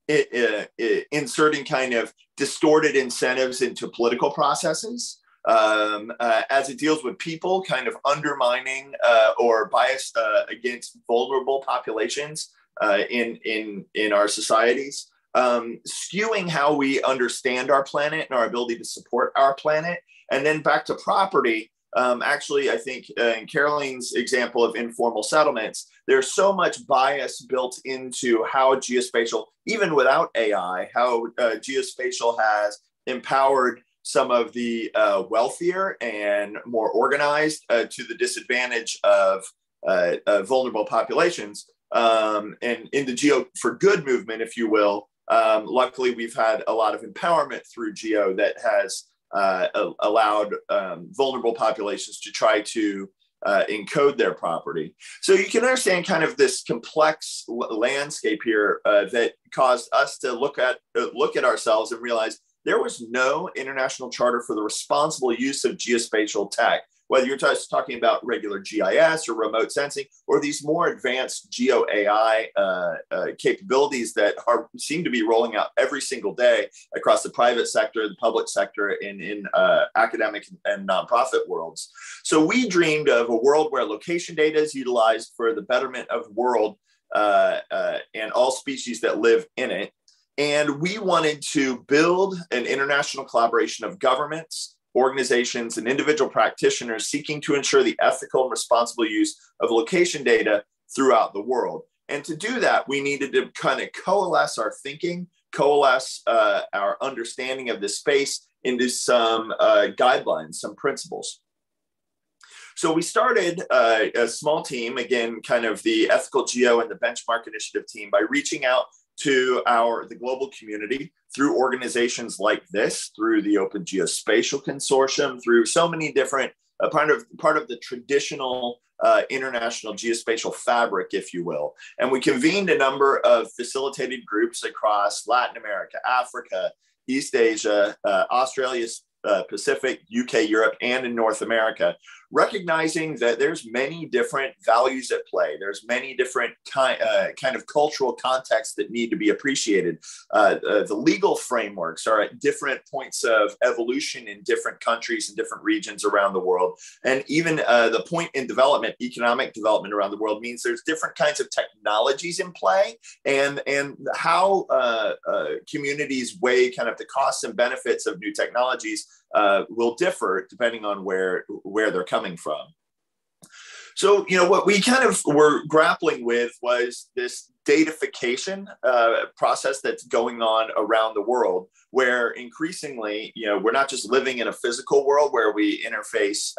it, it, inserting kind of distorted incentives into political processes um, uh, as it deals with people kind of undermining uh, or bias uh, against vulnerable populations uh, in, in, in our societies, um, skewing how we understand our planet and our ability to support our planet. And then back to property, um, actually, I think uh, in Caroline's example of informal settlements, there's so much bias built into how geospatial, even without AI, how uh, geospatial has empowered some of the uh, wealthier and more organized uh, to the disadvantage of uh, vulnerable populations. Um, and in the Geo for Good movement, if you will, um, luckily we've had a lot of empowerment through Geo that has allowed um, vulnerable populations to try to uh, encode their property. So you can understand kind of this complex landscape here uh, that caused us to look at uh, look at ourselves and realize there was no international charter for the responsible use of geospatial tech whether you're just talking about regular GIS or remote sensing, or these more advanced geo AI uh, uh, capabilities that are seem to be rolling out every single day across the private sector, the public sector, and in uh, academic and nonprofit worlds. So we dreamed of a world where location data is utilized for the betterment of world uh, uh, and all species that live in it. And we wanted to build an international collaboration of governments, organizations, and individual practitioners seeking to ensure the ethical and responsible use of location data throughout the world. And to do that, we needed to kind of coalesce our thinking, coalesce uh, our understanding of the space into some uh, guidelines, some principles. So we started uh, a small team, again, kind of the Ethical Geo and the Benchmark Initiative team, by reaching out to our the global community through organizations like this, through the Open Geospatial Consortium, through so many different uh, part of part of the traditional uh, international geospatial fabric, if you will. And we convened a number of facilitated groups across Latin America, Africa, East Asia, uh, Australia, uh, Pacific, UK, Europe, and in North America, recognizing that there's many different values at play. There's many different kind, uh, kind of cultural contexts that need to be appreciated. Uh, uh, the legal frameworks are at different points of evolution in different countries and different regions around the world. And even uh, the point in development, economic development around the world means there's different kinds of technologies in play and, and how uh, uh, communities weigh kind of the costs and benefits of new technologies will differ depending on where, where they're coming from. So, you know, what we kind of were grappling with was this datafication uh, process that's going on around the world, where increasingly, you know, we're not just living in a physical world where we interface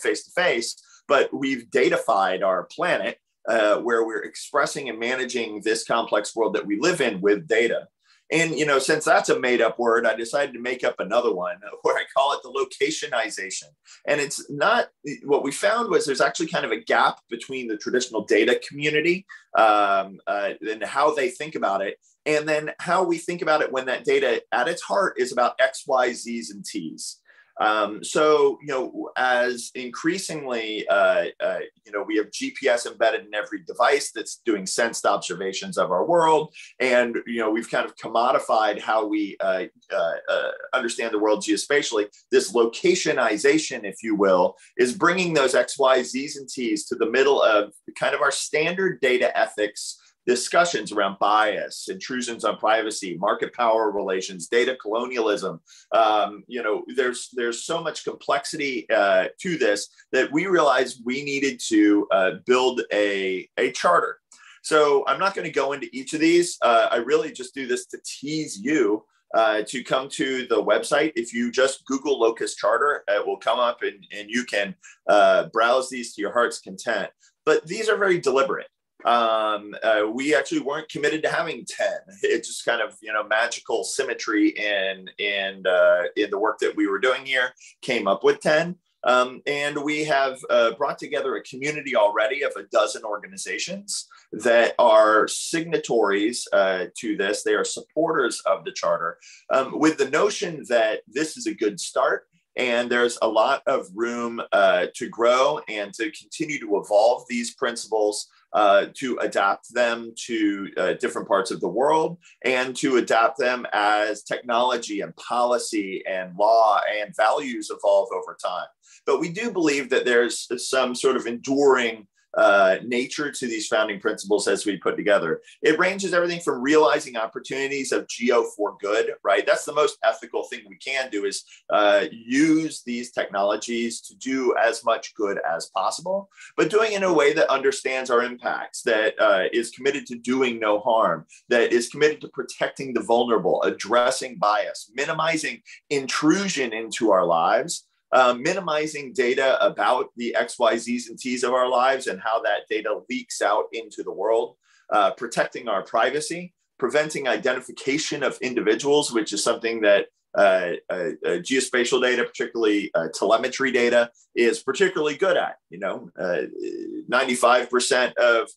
face to face, but we've datafied our planet uh, where we're expressing and managing this complex world that we live in with data. And you know, since that's a made-up word, I decided to make up another one where I call it the locationization. And it's not what we found was there's actually kind of a gap between the traditional data community um, uh, and how they think about it, and then how we think about it when that data at its heart is about X, Y, Z's, and T's. Um, so, you know, as increasingly, uh, uh, you know, we have GPS embedded in every device that's doing sensed observations of our world. And, you know, we've kind of commodified how we uh, uh, uh understand the world geospatially. This locationization, if you will, is bringing those X, Y, Z's, and T's to the middle of kind of our standard data ethics discussions around bias, intrusions on privacy, market power relations, data colonialism. Um, you know, there's there's so much complexity uh, to this that we realized we needed to uh, build a a charter. So I'm not going to go into each of these. Uh, I really just do this to tease you. Uh, to come to the website. If you just Google Locus Charter, it will come up and, and you can uh, browse these to your heart's content. But these are very deliberate um, uh, we actually weren't committed to having 10 it's just kind of you know magical symmetry in in uh, in the work that we were doing here came up with 10 um, and we have uh, brought together a community already of a dozen organizations that are signatories uh, to this. They are supporters of the charter um, with the notion that this is a good start and there's a lot of room uh, to grow and to continue to evolve these principles uh, to adapt them to uh, different parts of the world and to adapt them as technology and policy and law and values evolve over time. But we do believe that there's some sort of enduring uh, nature to these founding principles as we put together. It ranges everything from realizing opportunities of geo for good, right? That's the most ethical thing we can do is uh, use these technologies to do as much good as possible, but doing it in a way that understands our impacts, that uh, is committed to doing no harm, that is committed to protecting the vulnerable, addressing bias, minimizing intrusion into our lives uh, minimizing data about the X, Y, Z's, and T's of our lives and how that data leaks out into the world, uh, protecting our privacy, preventing identification of individuals, which is something that uh, uh, uh geospatial data, particularly uh, telemetry data, is particularly good at. You know, 95% of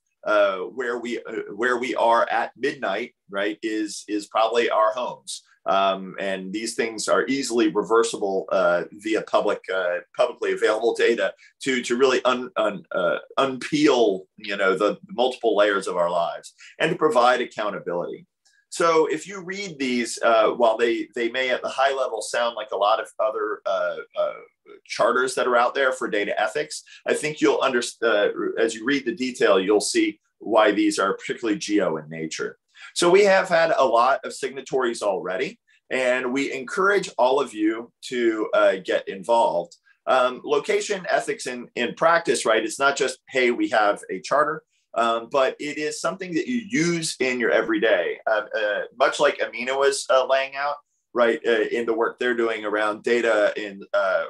where we where we are at midnight, right, is is probably our homes. Um, and these things are easily reversible uh, via public, uh, publicly available data to, to really un, un, uh, unpeel, you know, the, multiple layers of our lives and to provide accountability. So if you read these, uh, while they, they may at the high level sound like a lot of other uh, uh, charters that are out there for data ethics, I think you'll understand, as you read the detail, you'll see why these are particularly geo in nature. So we have had a lot of signatories already, and we encourage all of you to uh, get involved. Um, location ethics in, in practice, right? It's not just, hey, we have a charter, um, but it is something that you use in your everyday. Uh, uh, much like Amina was uh, laying out, right, uh, in the work they're doing around data in uh,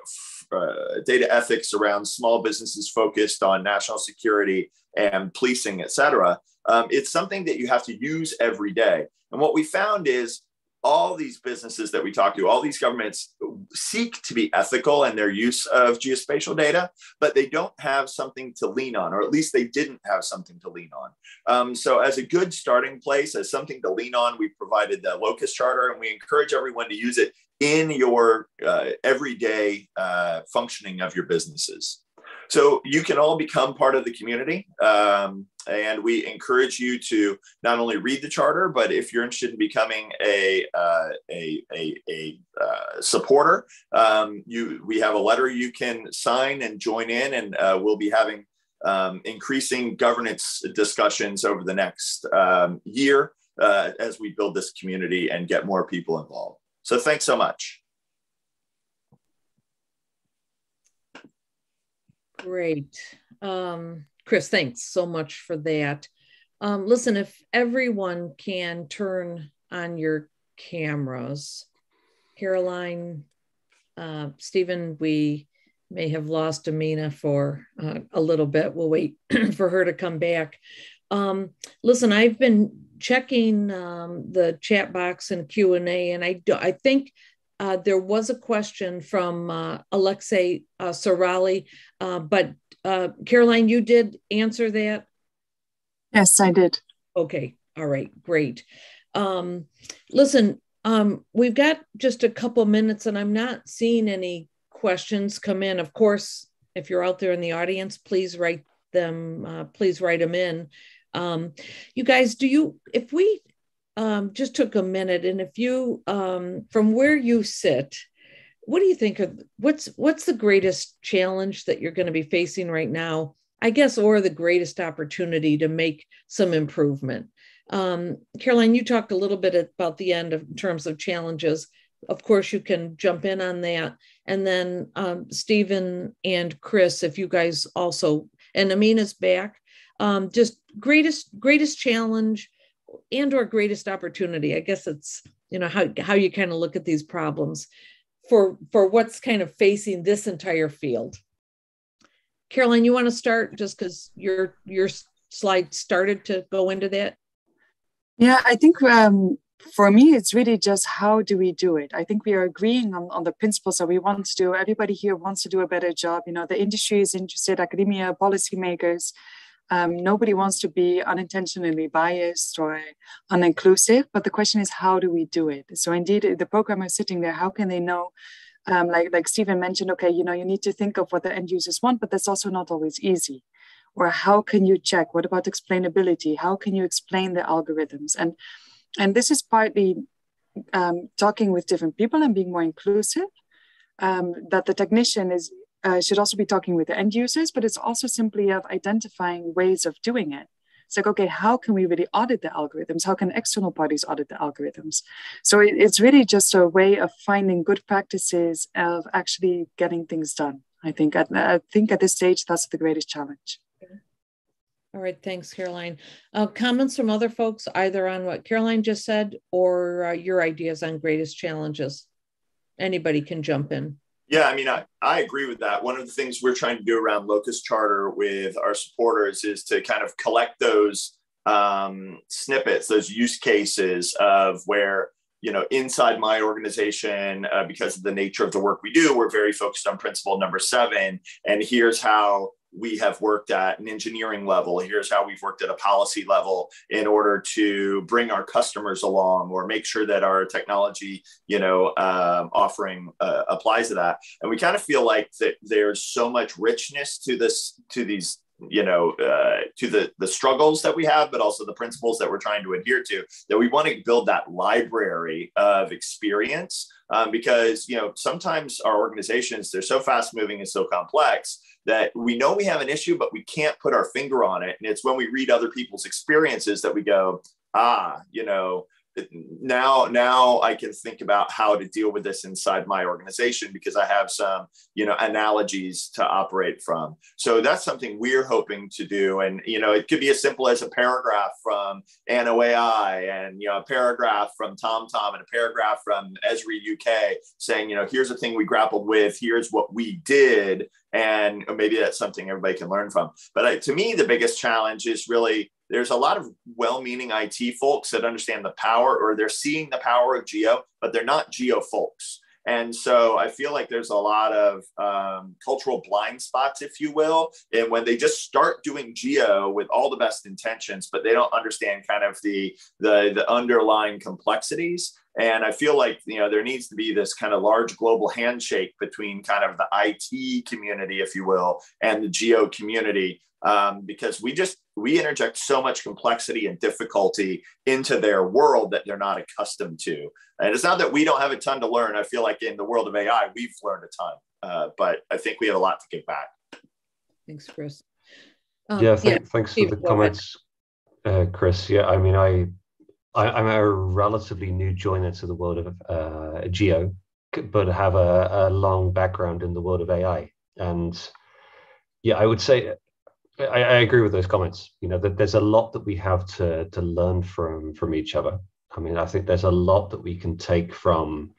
data ethics around small businesses focused on national security and policing, et cetera. Um, it's something that you have to use every day. And what we found is all these businesses that we talk to, all these governments seek to be ethical in their use of geospatial data, but they don't have something to lean on, or at least they didn't have something to lean on. Um, so, as a good starting place, as something to lean on, we provided the Locus Charter, and we encourage everyone to use it in your uh, everyday uh, functioning of your businesses. So you can all become part of the community. Um, and we encourage you to not only read the charter, but if you're interested in becoming a, uh, a, a, a uh, supporter, um, you, we have a letter you can sign and join in, and uh, we'll be having um, increasing governance discussions over the next um, year uh, as we build this community and get more people involved. So thanks so much. Great. Um, Chris, thanks so much for that. Um, listen, if everyone can turn on your cameras, Caroline, uh, Stephen, we may have lost Amina for uh, a little bit. We'll wait for her to come back. Um, listen, I've been checking um, the chat box and Q and A, and I do, I think uh, there was a question from uh, Alexei uh, Sorali, uh, but uh, Caroline, you did answer that? Yes, I did. Okay, all right, great. Um, listen, um, we've got just a couple minutes and I'm not seeing any questions come in. Of course, if you're out there in the audience, please write them, uh, please write them in. Um, you guys, do you, if we um, just took a minute, and if you, um, from where you sit, what do you think what's what's the greatest challenge that you're going to be facing right now? I guess, or the greatest opportunity to make some improvement. Um, Caroline, you talked a little bit about the end of, in terms of challenges. Of course, you can jump in on that. And then um, Stephen and Chris, if you guys also, and Amina's back, um, just greatest greatest challenge and or greatest opportunity i guess it's you know how, how you kind of look at these problems for for what's kind of facing this entire field. Caroline you want to start just because your your slide started to go into that? Yeah i think um, for me it's really just how do we do it? I think we are agreeing on, on the principles that we want to do. Everybody here wants to do a better job. You know the industry is interested academia policymakers um, nobody wants to be unintentionally biased or uninclusive, but the question is, how do we do it? So, indeed, the programmer sitting there, how can they know? Um, like like Stephen mentioned, okay, you know, you need to think of what the end users want, but that's also not always easy. Or how can you check? What about explainability? How can you explain the algorithms? And and this is partly um, talking with different people and being more inclusive. Um, that the technician is uh, should also be talking with the end users, but it's also simply of identifying ways of doing it. It's like, okay, how can we really audit the algorithms? How can external parties audit the algorithms? So it, it's really just a way of finding good practices of actually getting things done. I think at, I think at this stage, that's the greatest challenge. All right, thanks, Caroline. Uh, comments from other folks, either on what Caroline just said or uh, your ideas on greatest challenges. Anybody can jump in. Yeah, I mean, I, I agree with that. One of the things we're trying to do around Locus Charter with our supporters is to kind of collect those um, snippets, those use cases of where, you know, inside my organization, uh, because of the nature of the work we do, we're very focused on principle number seven. And here's how we have worked at an engineering level. Here's how we've worked at a policy level in order to bring our customers along or make sure that our technology, you know, um, offering uh, applies to that. And we kind of feel like that there's so much richness to this, to these you know uh, to the the struggles that we have but also the principles that we're trying to adhere to that we want to build that library of experience um, because you know sometimes our organizations they're so fast moving and so complex that we know we have an issue, but we can't put our finger on it. And it's when we read other people's experiences that we go, ah, you know, now now i can think about how to deal with this inside my organization because i have some you know analogies to operate from. So that's something we're hoping to do. And you know it could be as simple as a paragraph from Anno.ai and you know a paragraph from TomTom and a paragraph from esri uk saying you know here's a thing we grappled with. Here's what we did and maybe that's something everybody can learn from but uh, to me the biggest challenge is really there's a lot of well-meaning IT folks that understand the power or they're seeing the power of geo, but they're not geo folks. And so I feel like there's a lot of um, cultural blind spots, if you will. And when they just start doing geo with all the best intentions, but they don't understand kind of the the, the underlying complexities. And I feel like you know there needs to be this kind of large global handshake between kind of the IT community, if you will, and the geo community um, because we just we interject so much complexity and difficulty into their world that they're not accustomed to. And it's not that we don't have a ton to learn. I feel like in the world of ai we've learned a ton uh, but i think we have a lot to give back. Thanks chris. Um, yeah, th- yeah, thanks for the comments uh, chris. Yeah i mean I, I am a relatively new joiner to the world of uh, geo but have a, a long background in the world of ai and yeah i would say I, I, agree with those comments. You know, that there's a lot that we have to to learn from from each other. I mean, I think there's a lot that we can take from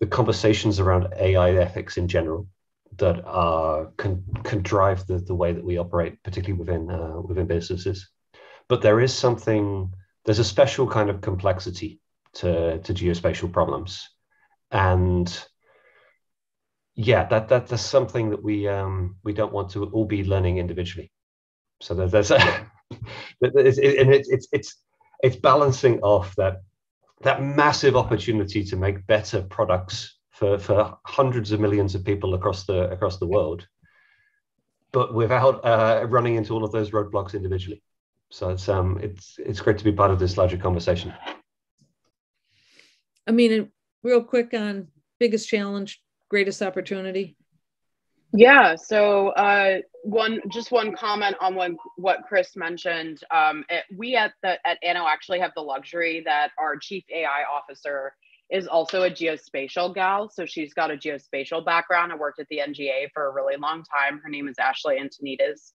the conversations around AI ethics in general that are can can drive the, the way that we operate, particularly within uh, within businesses. But there is something. There's a special kind of complexity to to geospatial problems, and yeah, that that that's something that we um, we don't want to all be learning individually. So there's, there's a, it's, and it's, it's it's it's balancing off that that massive opportunity to make better products for for hundreds of millions of people across the across the world, but without uh, running into all of those roadblocks individually. So it's um it's it's great to be part of this larger conversation. I mean, real quick on biggest challenge, greatest opportunity. Yeah. So uh, one, just one comment on what what Chris mentioned. Um, it, we at the at Anno actually have the luxury that our chief AI officer is also a geospatial gal. So she's got a geospatial background. I worked at the NGA for a really long time. Her name is Ashley Antonides.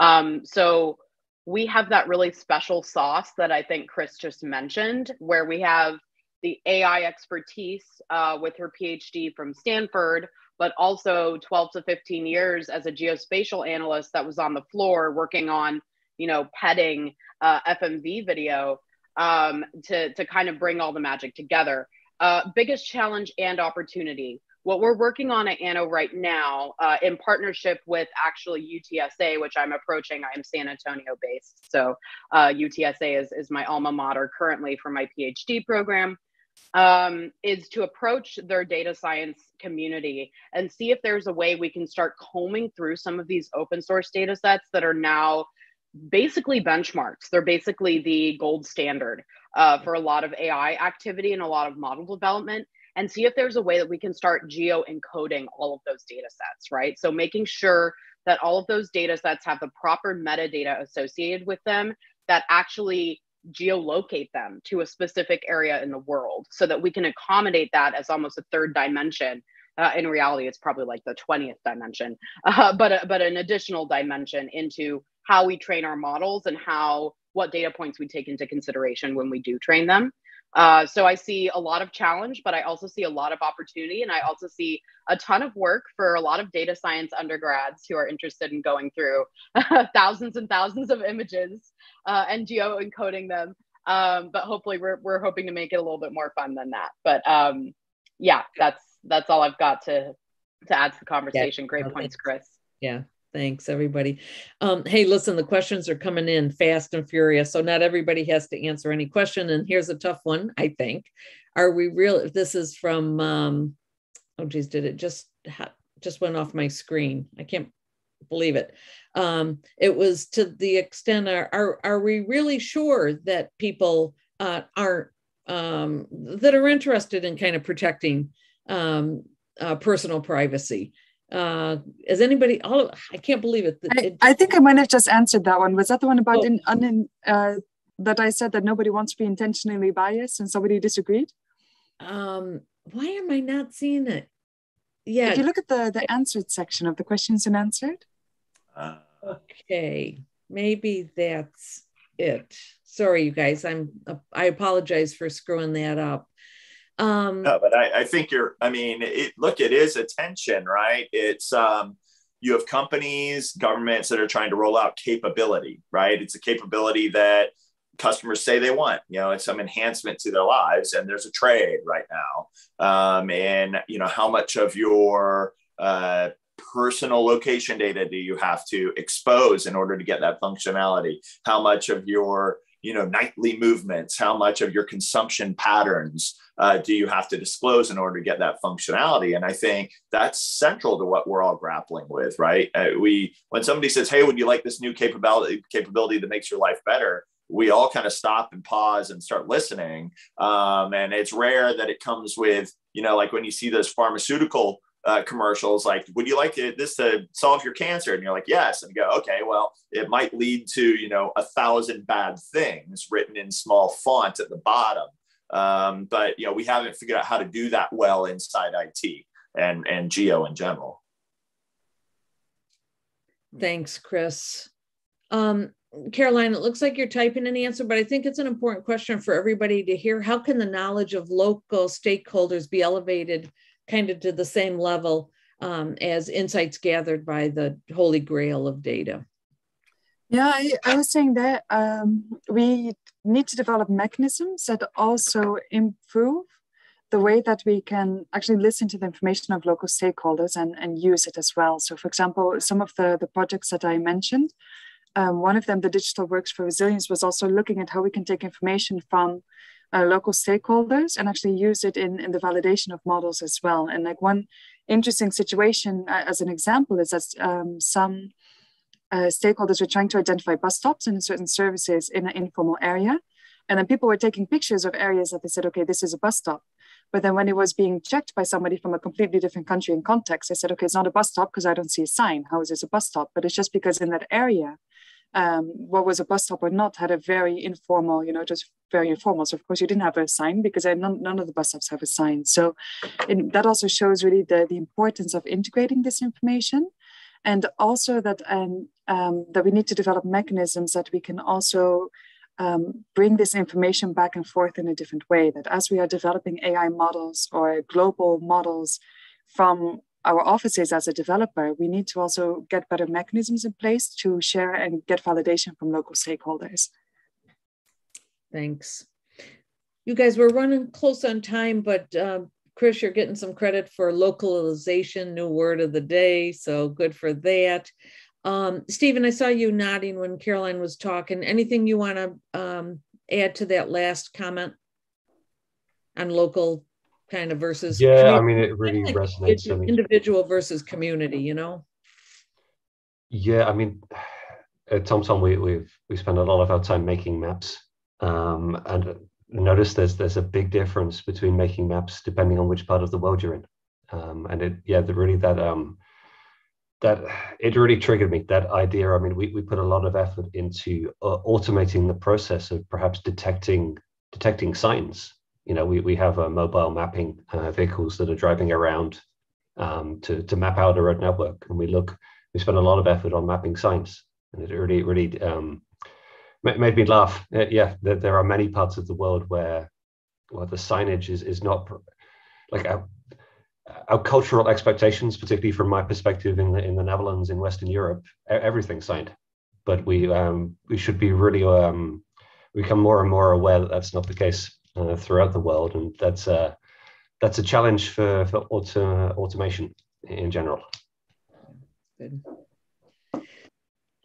Um, so we have that really special sauce that I think Chris just mentioned, where we have the AI expertise uh, with her PhD from Stanford but also 12 to 15 years as a geospatial analyst that was on the floor working on, you know, petting uh, FMV video um, to, to kind of bring all the magic together. Uh, biggest challenge and opportunity. What we're working on at Anno right now, uh, in partnership with actually UTSA, which I'm approaching, I'm San Antonio based. So UTSA uh, is, is my alma mater currently for my PhD program um, is to approach their data science community and see if there's a way we can start combing through some of these open source data sets that are now basically benchmarks. They're basically the gold standard uh, for a lot of AI activity and a lot of model development and see if there's a way that we can start geo encoding all of those data sets, right? So making sure that all of those data sets have the proper metadata associated with them that actually geolocate them to a specific area in the world so that we can accommodate that as almost a third dimension. Uh, in reality, it's probably like the 20th dimension, uh, but, uh, but an additional dimension into how we train our models and how what data points we take into consideration when we do train them. Uh, so I see a lot of challenge, but I also see a lot of opportunity. And I also see a ton of work for a lot of data science undergrads who are interested in going through thousands and thousands of images uh, and geo encoding them. Um, but hopefully we're, we're hoping to make it a little bit more fun than that. But um, yeah, that's, that's all I've got to, to add to the conversation. Yeah, Great points, Chris. Yeah. Thanks, everybody. Um, hey, listen, the questions are coming in fast and furious, so not everybody has to answer any question. And here's a tough one, I think. Are we real? This is from. Um, oh, geez, did it just just went off my screen? I can't believe it. Um, it was to the extent: are are, are we really sure that people uh, aren't um, that are interested in kind of protecting um, uh, personal privacy? Uh is anybody all i can't believe it, it I, I, think i might have just answered that one. Was that the one about oh. in, un, uh, that i said that nobody wants to be intentionally biased and somebody disagreed? Um why am i not seeing it? Yeah. If you look at the the answered section of the questions and answered. Uh. okay maybe that's it. Sorry you guys i'm i apologize for screwing that up um, no, but I, I think you're. I mean, it, look, it is attention, right? It's um, you have companies, governments that are trying to roll out capability, right? It's a capability that customers say they want. You know, it's some enhancement to their lives, and there's a trade right now. Um, and you know, how much of your uh, personal location data do you have to expose in order to get that functionality? How much of your you know nightly movements? How much of your consumption patterns? uh, do you have to disclose in order to get that functionality? And I think that's central to what we're all grappling with, right? Uh, we when somebody says, "Hey, would you like this new capability capability that makes your life better?" We all kind of stop and pause and start listening. Um, and it's rare that it comes with, you know, like when you see those pharmaceutical uh, commercials like would you like this to solve your cancer and you're like yes and you go okay well it might lead to you know a thousand bad things written in small font at the bottom um, but you know, we haven't figured out how to do that well inside IT and and geo in general. Thanks, Chris. Um, Caroline, it looks like you're typing an answer, but I think it's an important question for everybody to hear. How can the knowledge of local stakeholders be elevated kind of to the same level um, as insights gathered by the holy grail of data? Yeah, I, I was saying that um, we need to develop mechanisms that also improve the way that we can actually listen to the information of local stakeholders and, and use it as well. So, for example, some of the, the projects that I mentioned, um, one of them, the Digital Works for Resilience, was also looking at how we can take information from uh, local stakeholders and actually use it in, in the validation of models as well. And like one interesting situation, uh, as an example, is that um, some uh, stakeholders were trying to identify bus stops and certain services in an informal area. And then people were taking pictures of areas that they said, okay, this is a bus stop. But then when it was being checked by somebody from a completely different country and context, they said, okay, it's not a bus stop because I don't see a sign. How is this a bus stop? But it's just because in that area, um, what was a bus stop or not had a very informal, you know, just very informal. So of course you didn't have a sign because none, none of the bus stops have a sign. So it, that also shows really the, the importance of integrating this information and also that um, um, that we need to develop mechanisms that we can also um, bring this information back and forth in a different way. That as we are developing AI models or global models from our offices as a developer, we need to also get better mechanisms in place to share and get validation from local stakeholders. Thanks. You guys, we're running close on time, but um, Chris, you're getting some credit for localization, new word of the day. So good for that. Um, Stephen, I saw you nodding when Caroline was talking. Anything you want to um, add to that last comment on local kind of versus? Yeah, community? I mean, it really like resonates. Individual versus community, you know? Yeah, I mean, at TomTom, we, we've we spend a lot of our time making maps, um, and notice there's there's a big difference between making maps depending on which part of the world you're in um, and it yeah the, really that um that it really triggered me that idea i mean we, we put a lot of effort into uh, automating the process of perhaps detecting detecting signs you know we, we have uh, mobile mapping uh, vehicles that are driving around um, to, to map out a road network and we look we spend a lot of effort on mapping signs and it really really um, made me laugh. Uh, yeah, there, there, are many parts of the world where well, the signage is, is not like our, our cultural expectations, particularly from my perspective in the, in the Netherlands, in Western Europe, everything's signed. But we um, we should be really um, become more and more aware that that's not the case uh, throughout the world, and that's uh, that's a challenge for for auto, automation in general. Good.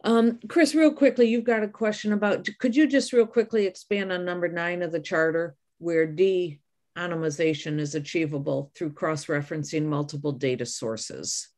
Um, Chris, real quickly, you've got a question about, could you just real quickly expand on number nine of the charter where de-anonymization is achievable through cross-referencing multiple data sources?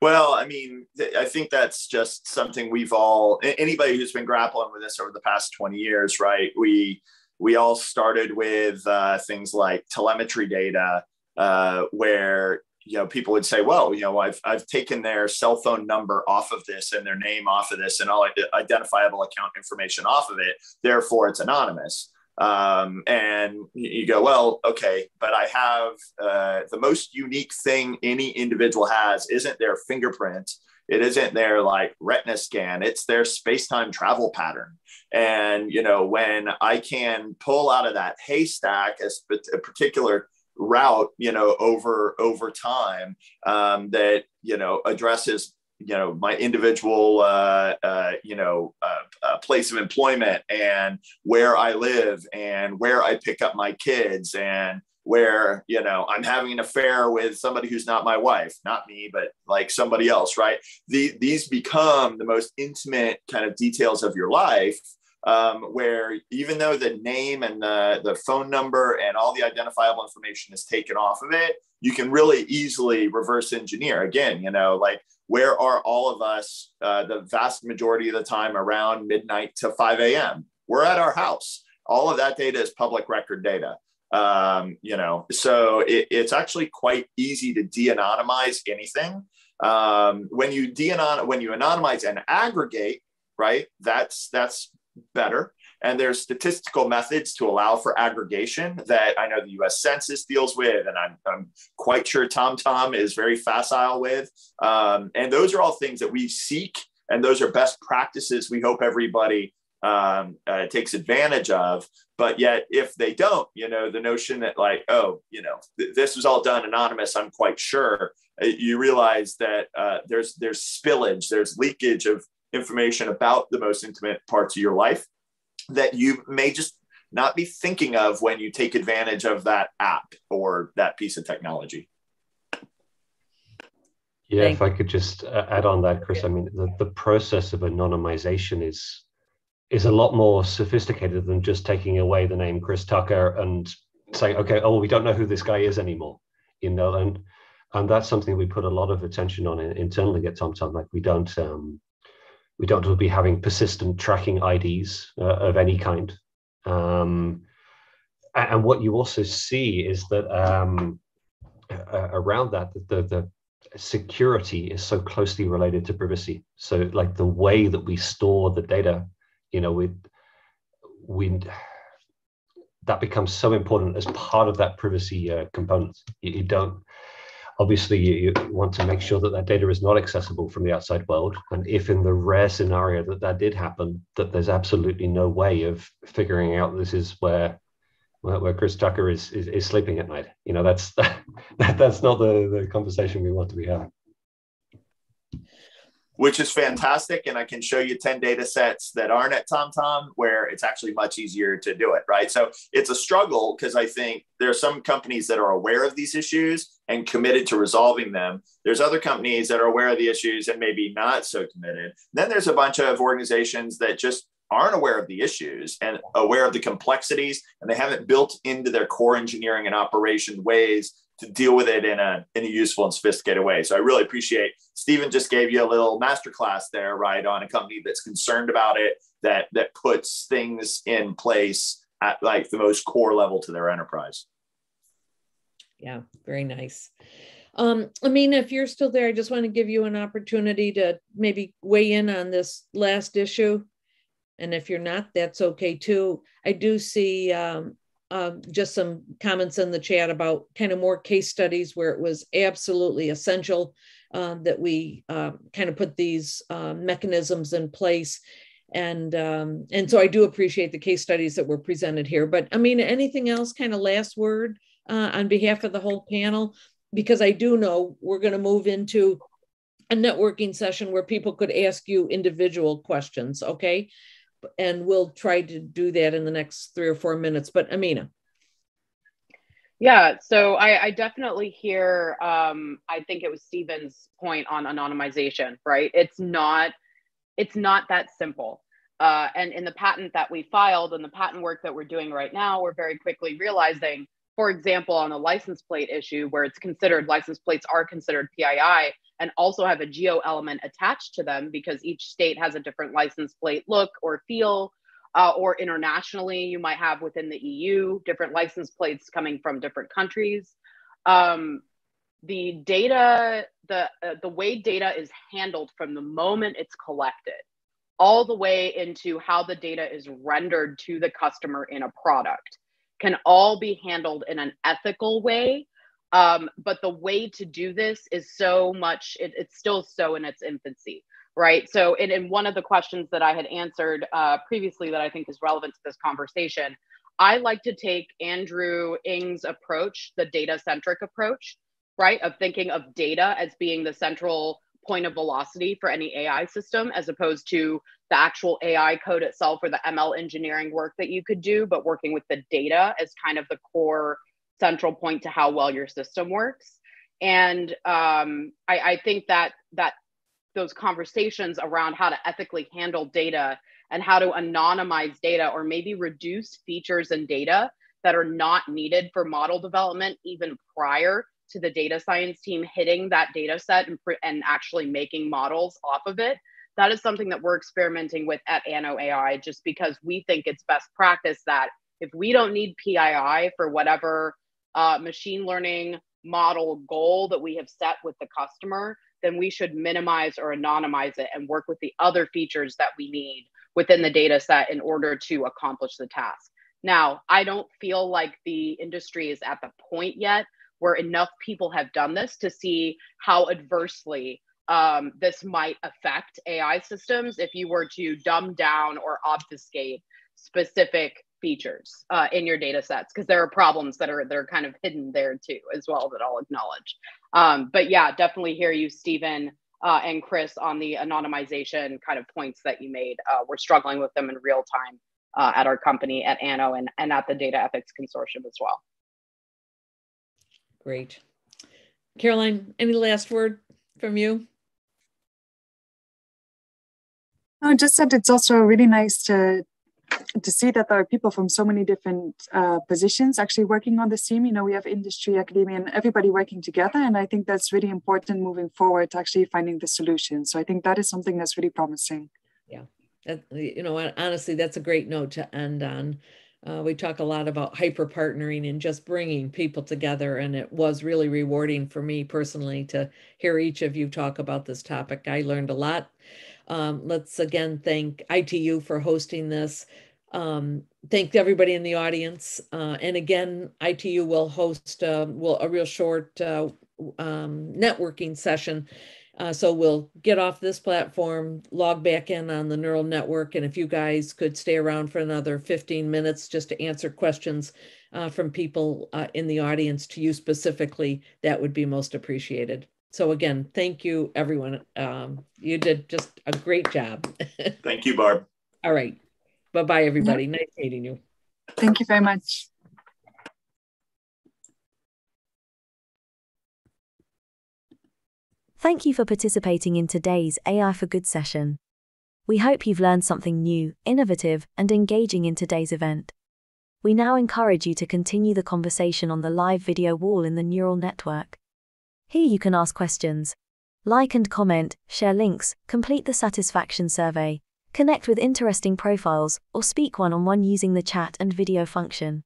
Well, I mean, I think that's just something we've all, anybody who's been grappling with this over the past 20 years, right? We, we all started with uh, things like telemetry data, uh, where you know people would say well you know i've i've taken their cell phone number off of this and their name off of this and all identifiable account information off of it. Therefore it's anonymous. Um, and you go well okay but i have uh, the most unique thing any individual has isn't their fingerprint it isn't their like retina scan it's their space-time travel pattern. And you know when i can pull out of that haystack a, a particular route, you know, over over time um, that you know addresses you know my individual uh, uh, you know uh, uh, place of employment and where I live and where I pick up my kids and where you know I'm having an affair with somebody who's not my wife, not me, but like somebody else, right? The, these become the most intimate kind of details of your life. Um, where even though the name and the, the phone number and all the identifiable information is taken off of it, you can really easily reverse engineer. Again, you know, like where are all of us uh, the vast majority of the time around midnight to 5 a.m.? We're at our house. All of that data is public record data. Um, you know, so it, it's actually quite easy to de-anonymize anything. Um, when you de-anon when you anonymize and aggregate, right? That's that's better. And there's statistical methods to allow for aggregation that I know the US Census deals with, and I'm, I'm quite sure TomTom is very facile with. Um, and those are all things that we seek, and those are best practices we hope everybody um, uh, takes advantage of. But yet, if they don't, you know, the notion that like, oh, you know, th- this was all done anonymous, I'm quite sure. Uh, you realize that uh, there's there's spillage, there's leakage of information about the most intimate parts of your life that you may just not be thinking of when you take advantage of that app or that piece of technology. Yeah, if I could just uh, add on that, Chris, I mean, the, the process of anonymization is is a lot more sophisticated than just taking away the name Chris Tucker and saying, okay, oh, we don't know who this guy is anymore, you know, and and that's something we put a lot of attention on internally at TomTom. Like we don't um, we don't be having persistent tracking IDs uh, of any kind. Um, and what you also see is that um, around that, the, the security is so closely related to privacy. So, like the way that we store the data, you know, we we that becomes so important as part of that privacy uh, component. You, you don't obviously you, you, want to make sure that that data is not accessible from the outside world. And if in the rare scenario that that did happen that there's absolutely no way of figuring out this is where where chris tucker is is, is sleeping at night. You know that's that, that's not the the conversation we want to be having which is fantastic. And I can show you 10 data sets that aren't at TomTom where it's actually much easier to do it, right? So it's a struggle because I think there are some companies that are aware of these issues and committed to resolving them. There's other companies that are aware of the issues and maybe not so committed. Then there's a bunch of organizations that just aren't aware of the issues and aware of the complexities and they haven't built into their core engineering and operation ways to deal with it in a in a useful and sophisticated way. So I really appreciate Stephen just gave you a little masterclass there, right, on a company that's concerned about it, that that puts things in place at like the most core level to their enterprise. Yeah, very nice. Um, I mean, if you're still there, I just want to give you an opportunity to maybe weigh in on this last issue. And if you're not, that's okay too. I do see um, um, just some comments in the chat about kind of more case studies where it was absolutely essential uh, that we uh, kind of put these uh, mechanisms in place. And um, and so I do appreciate the case studies that were presented here. But I mean, anything else? Kind of last word uh, on behalf of the whole panel, because I do know we're going to move into a networking session where people could ask you individual questions. Okay, and we'll try to do that in the next three or four minutes. But Amina. Yeah, so I, I definitely hear. Um, I think it was Stephen's point on anonymization, right? It's not, it's not that simple. Uh, and in the patent that we filed and the patent work that we're doing right now, we're very quickly realizing, for example, on the license plate issue, where it's considered license plates are considered PII, and also have a geo element attached to them because each state has a different license plate look or feel. Uh, or internationally, you might have within the EU different license plates coming from different countries. Um, the data, the uh, the way data is handled from the moment it's collected, all the way into how the data is rendered to the customer in a product, can all be handled in an ethical way um, but the way to do this is so much, it, it's still so in its infancy, right? So, in, in one of the questions that I had answered uh, previously that I think is relevant to this conversation, I like to take Andrew Ng's approach, the data centric approach, right? Of thinking of data as being the central point of velocity for any AI system, as opposed to the actual AI code itself or the ML engineering work that you could do, but working with the data as kind of the core central point to how well your system works. And um, I, I think that that those conversations around how to ethically handle data and how to anonymize data or maybe reduce features and data that are not needed for model development even prior to the data science team hitting that data set and, and actually making models off of it that is something that we're experimenting with at Anno.ai just because we think it's best practice that if we don't need pii for whatever uh, machine learning model goal that we have set with the customer then we should minimize or anonymize it and work with the other features that we need within the data set in order to accomplish the task. Now, I don't feel like the industry is at the point yet where enough people have done this to see how adversely um, this might affect AI systems if you were to dumb down or obfuscate specific features uh, in your data sets because there are problems that are they're kind of hidden there too as well that I'll acknowledge. Um, but yeah, definitely hear you, Stephen uh, and Chris on the anonymization kind of points that you made. Uh, we're struggling with them in real time uh, at our company at Anno and, and at the Data Ethics Consortium as well. Great. Caroline, any last word from you? No, just that it's also really nice to to see that there are people from so many different uh, positions actually working on the team. You know, we have industry, academia, and everybody working together. And I think that's really important moving forward to actually finding the solution. So I think that is something that's really promising. Yeah. That, you know, honestly, that's a great note to end on. Uh, we talk a lot about hyper partnering and just bringing people together. And it was really rewarding for me personally to hear each of you talk about this topic. I learned a lot. Um, let's again thank ITU for hosting this. Um, thank everybody in the audience. Uh, and again, ITU will host uh, will a real short uh, um, networking session. Uh, so we'll get off this platform, log back in on the neural network, and if you guys could stay around for another 15 minutes just to answer questions uh, from people uh, in the audience to you specifically, that would be most appreciated. So again, thank you, everyone. Um, you did just a great job. thank you, Barb. All right. Bye-bye, everybody. Yep. Nice meeting you. Thank you very much. Thank you for participating in today's AI for Good session. We hope you've learned something new, innovative, and engaging in today's event. We now encourage you to continue the conversation on the live video wall in the neural network. Here you can ask questions, like and comment, share links, complete the satisfaction survey, connect with interesting profiles, or speak one on one using the chat and video function.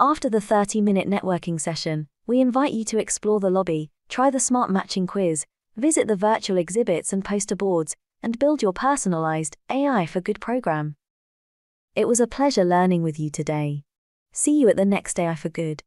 After the 30 minute networking session, we invite you to explore the lobby, try the smart matching quiz, visit the virtual exhibits and poster boards, and build your personalized AI for Good program. It was a pleasure learning with you today. See you at the next AI for Good.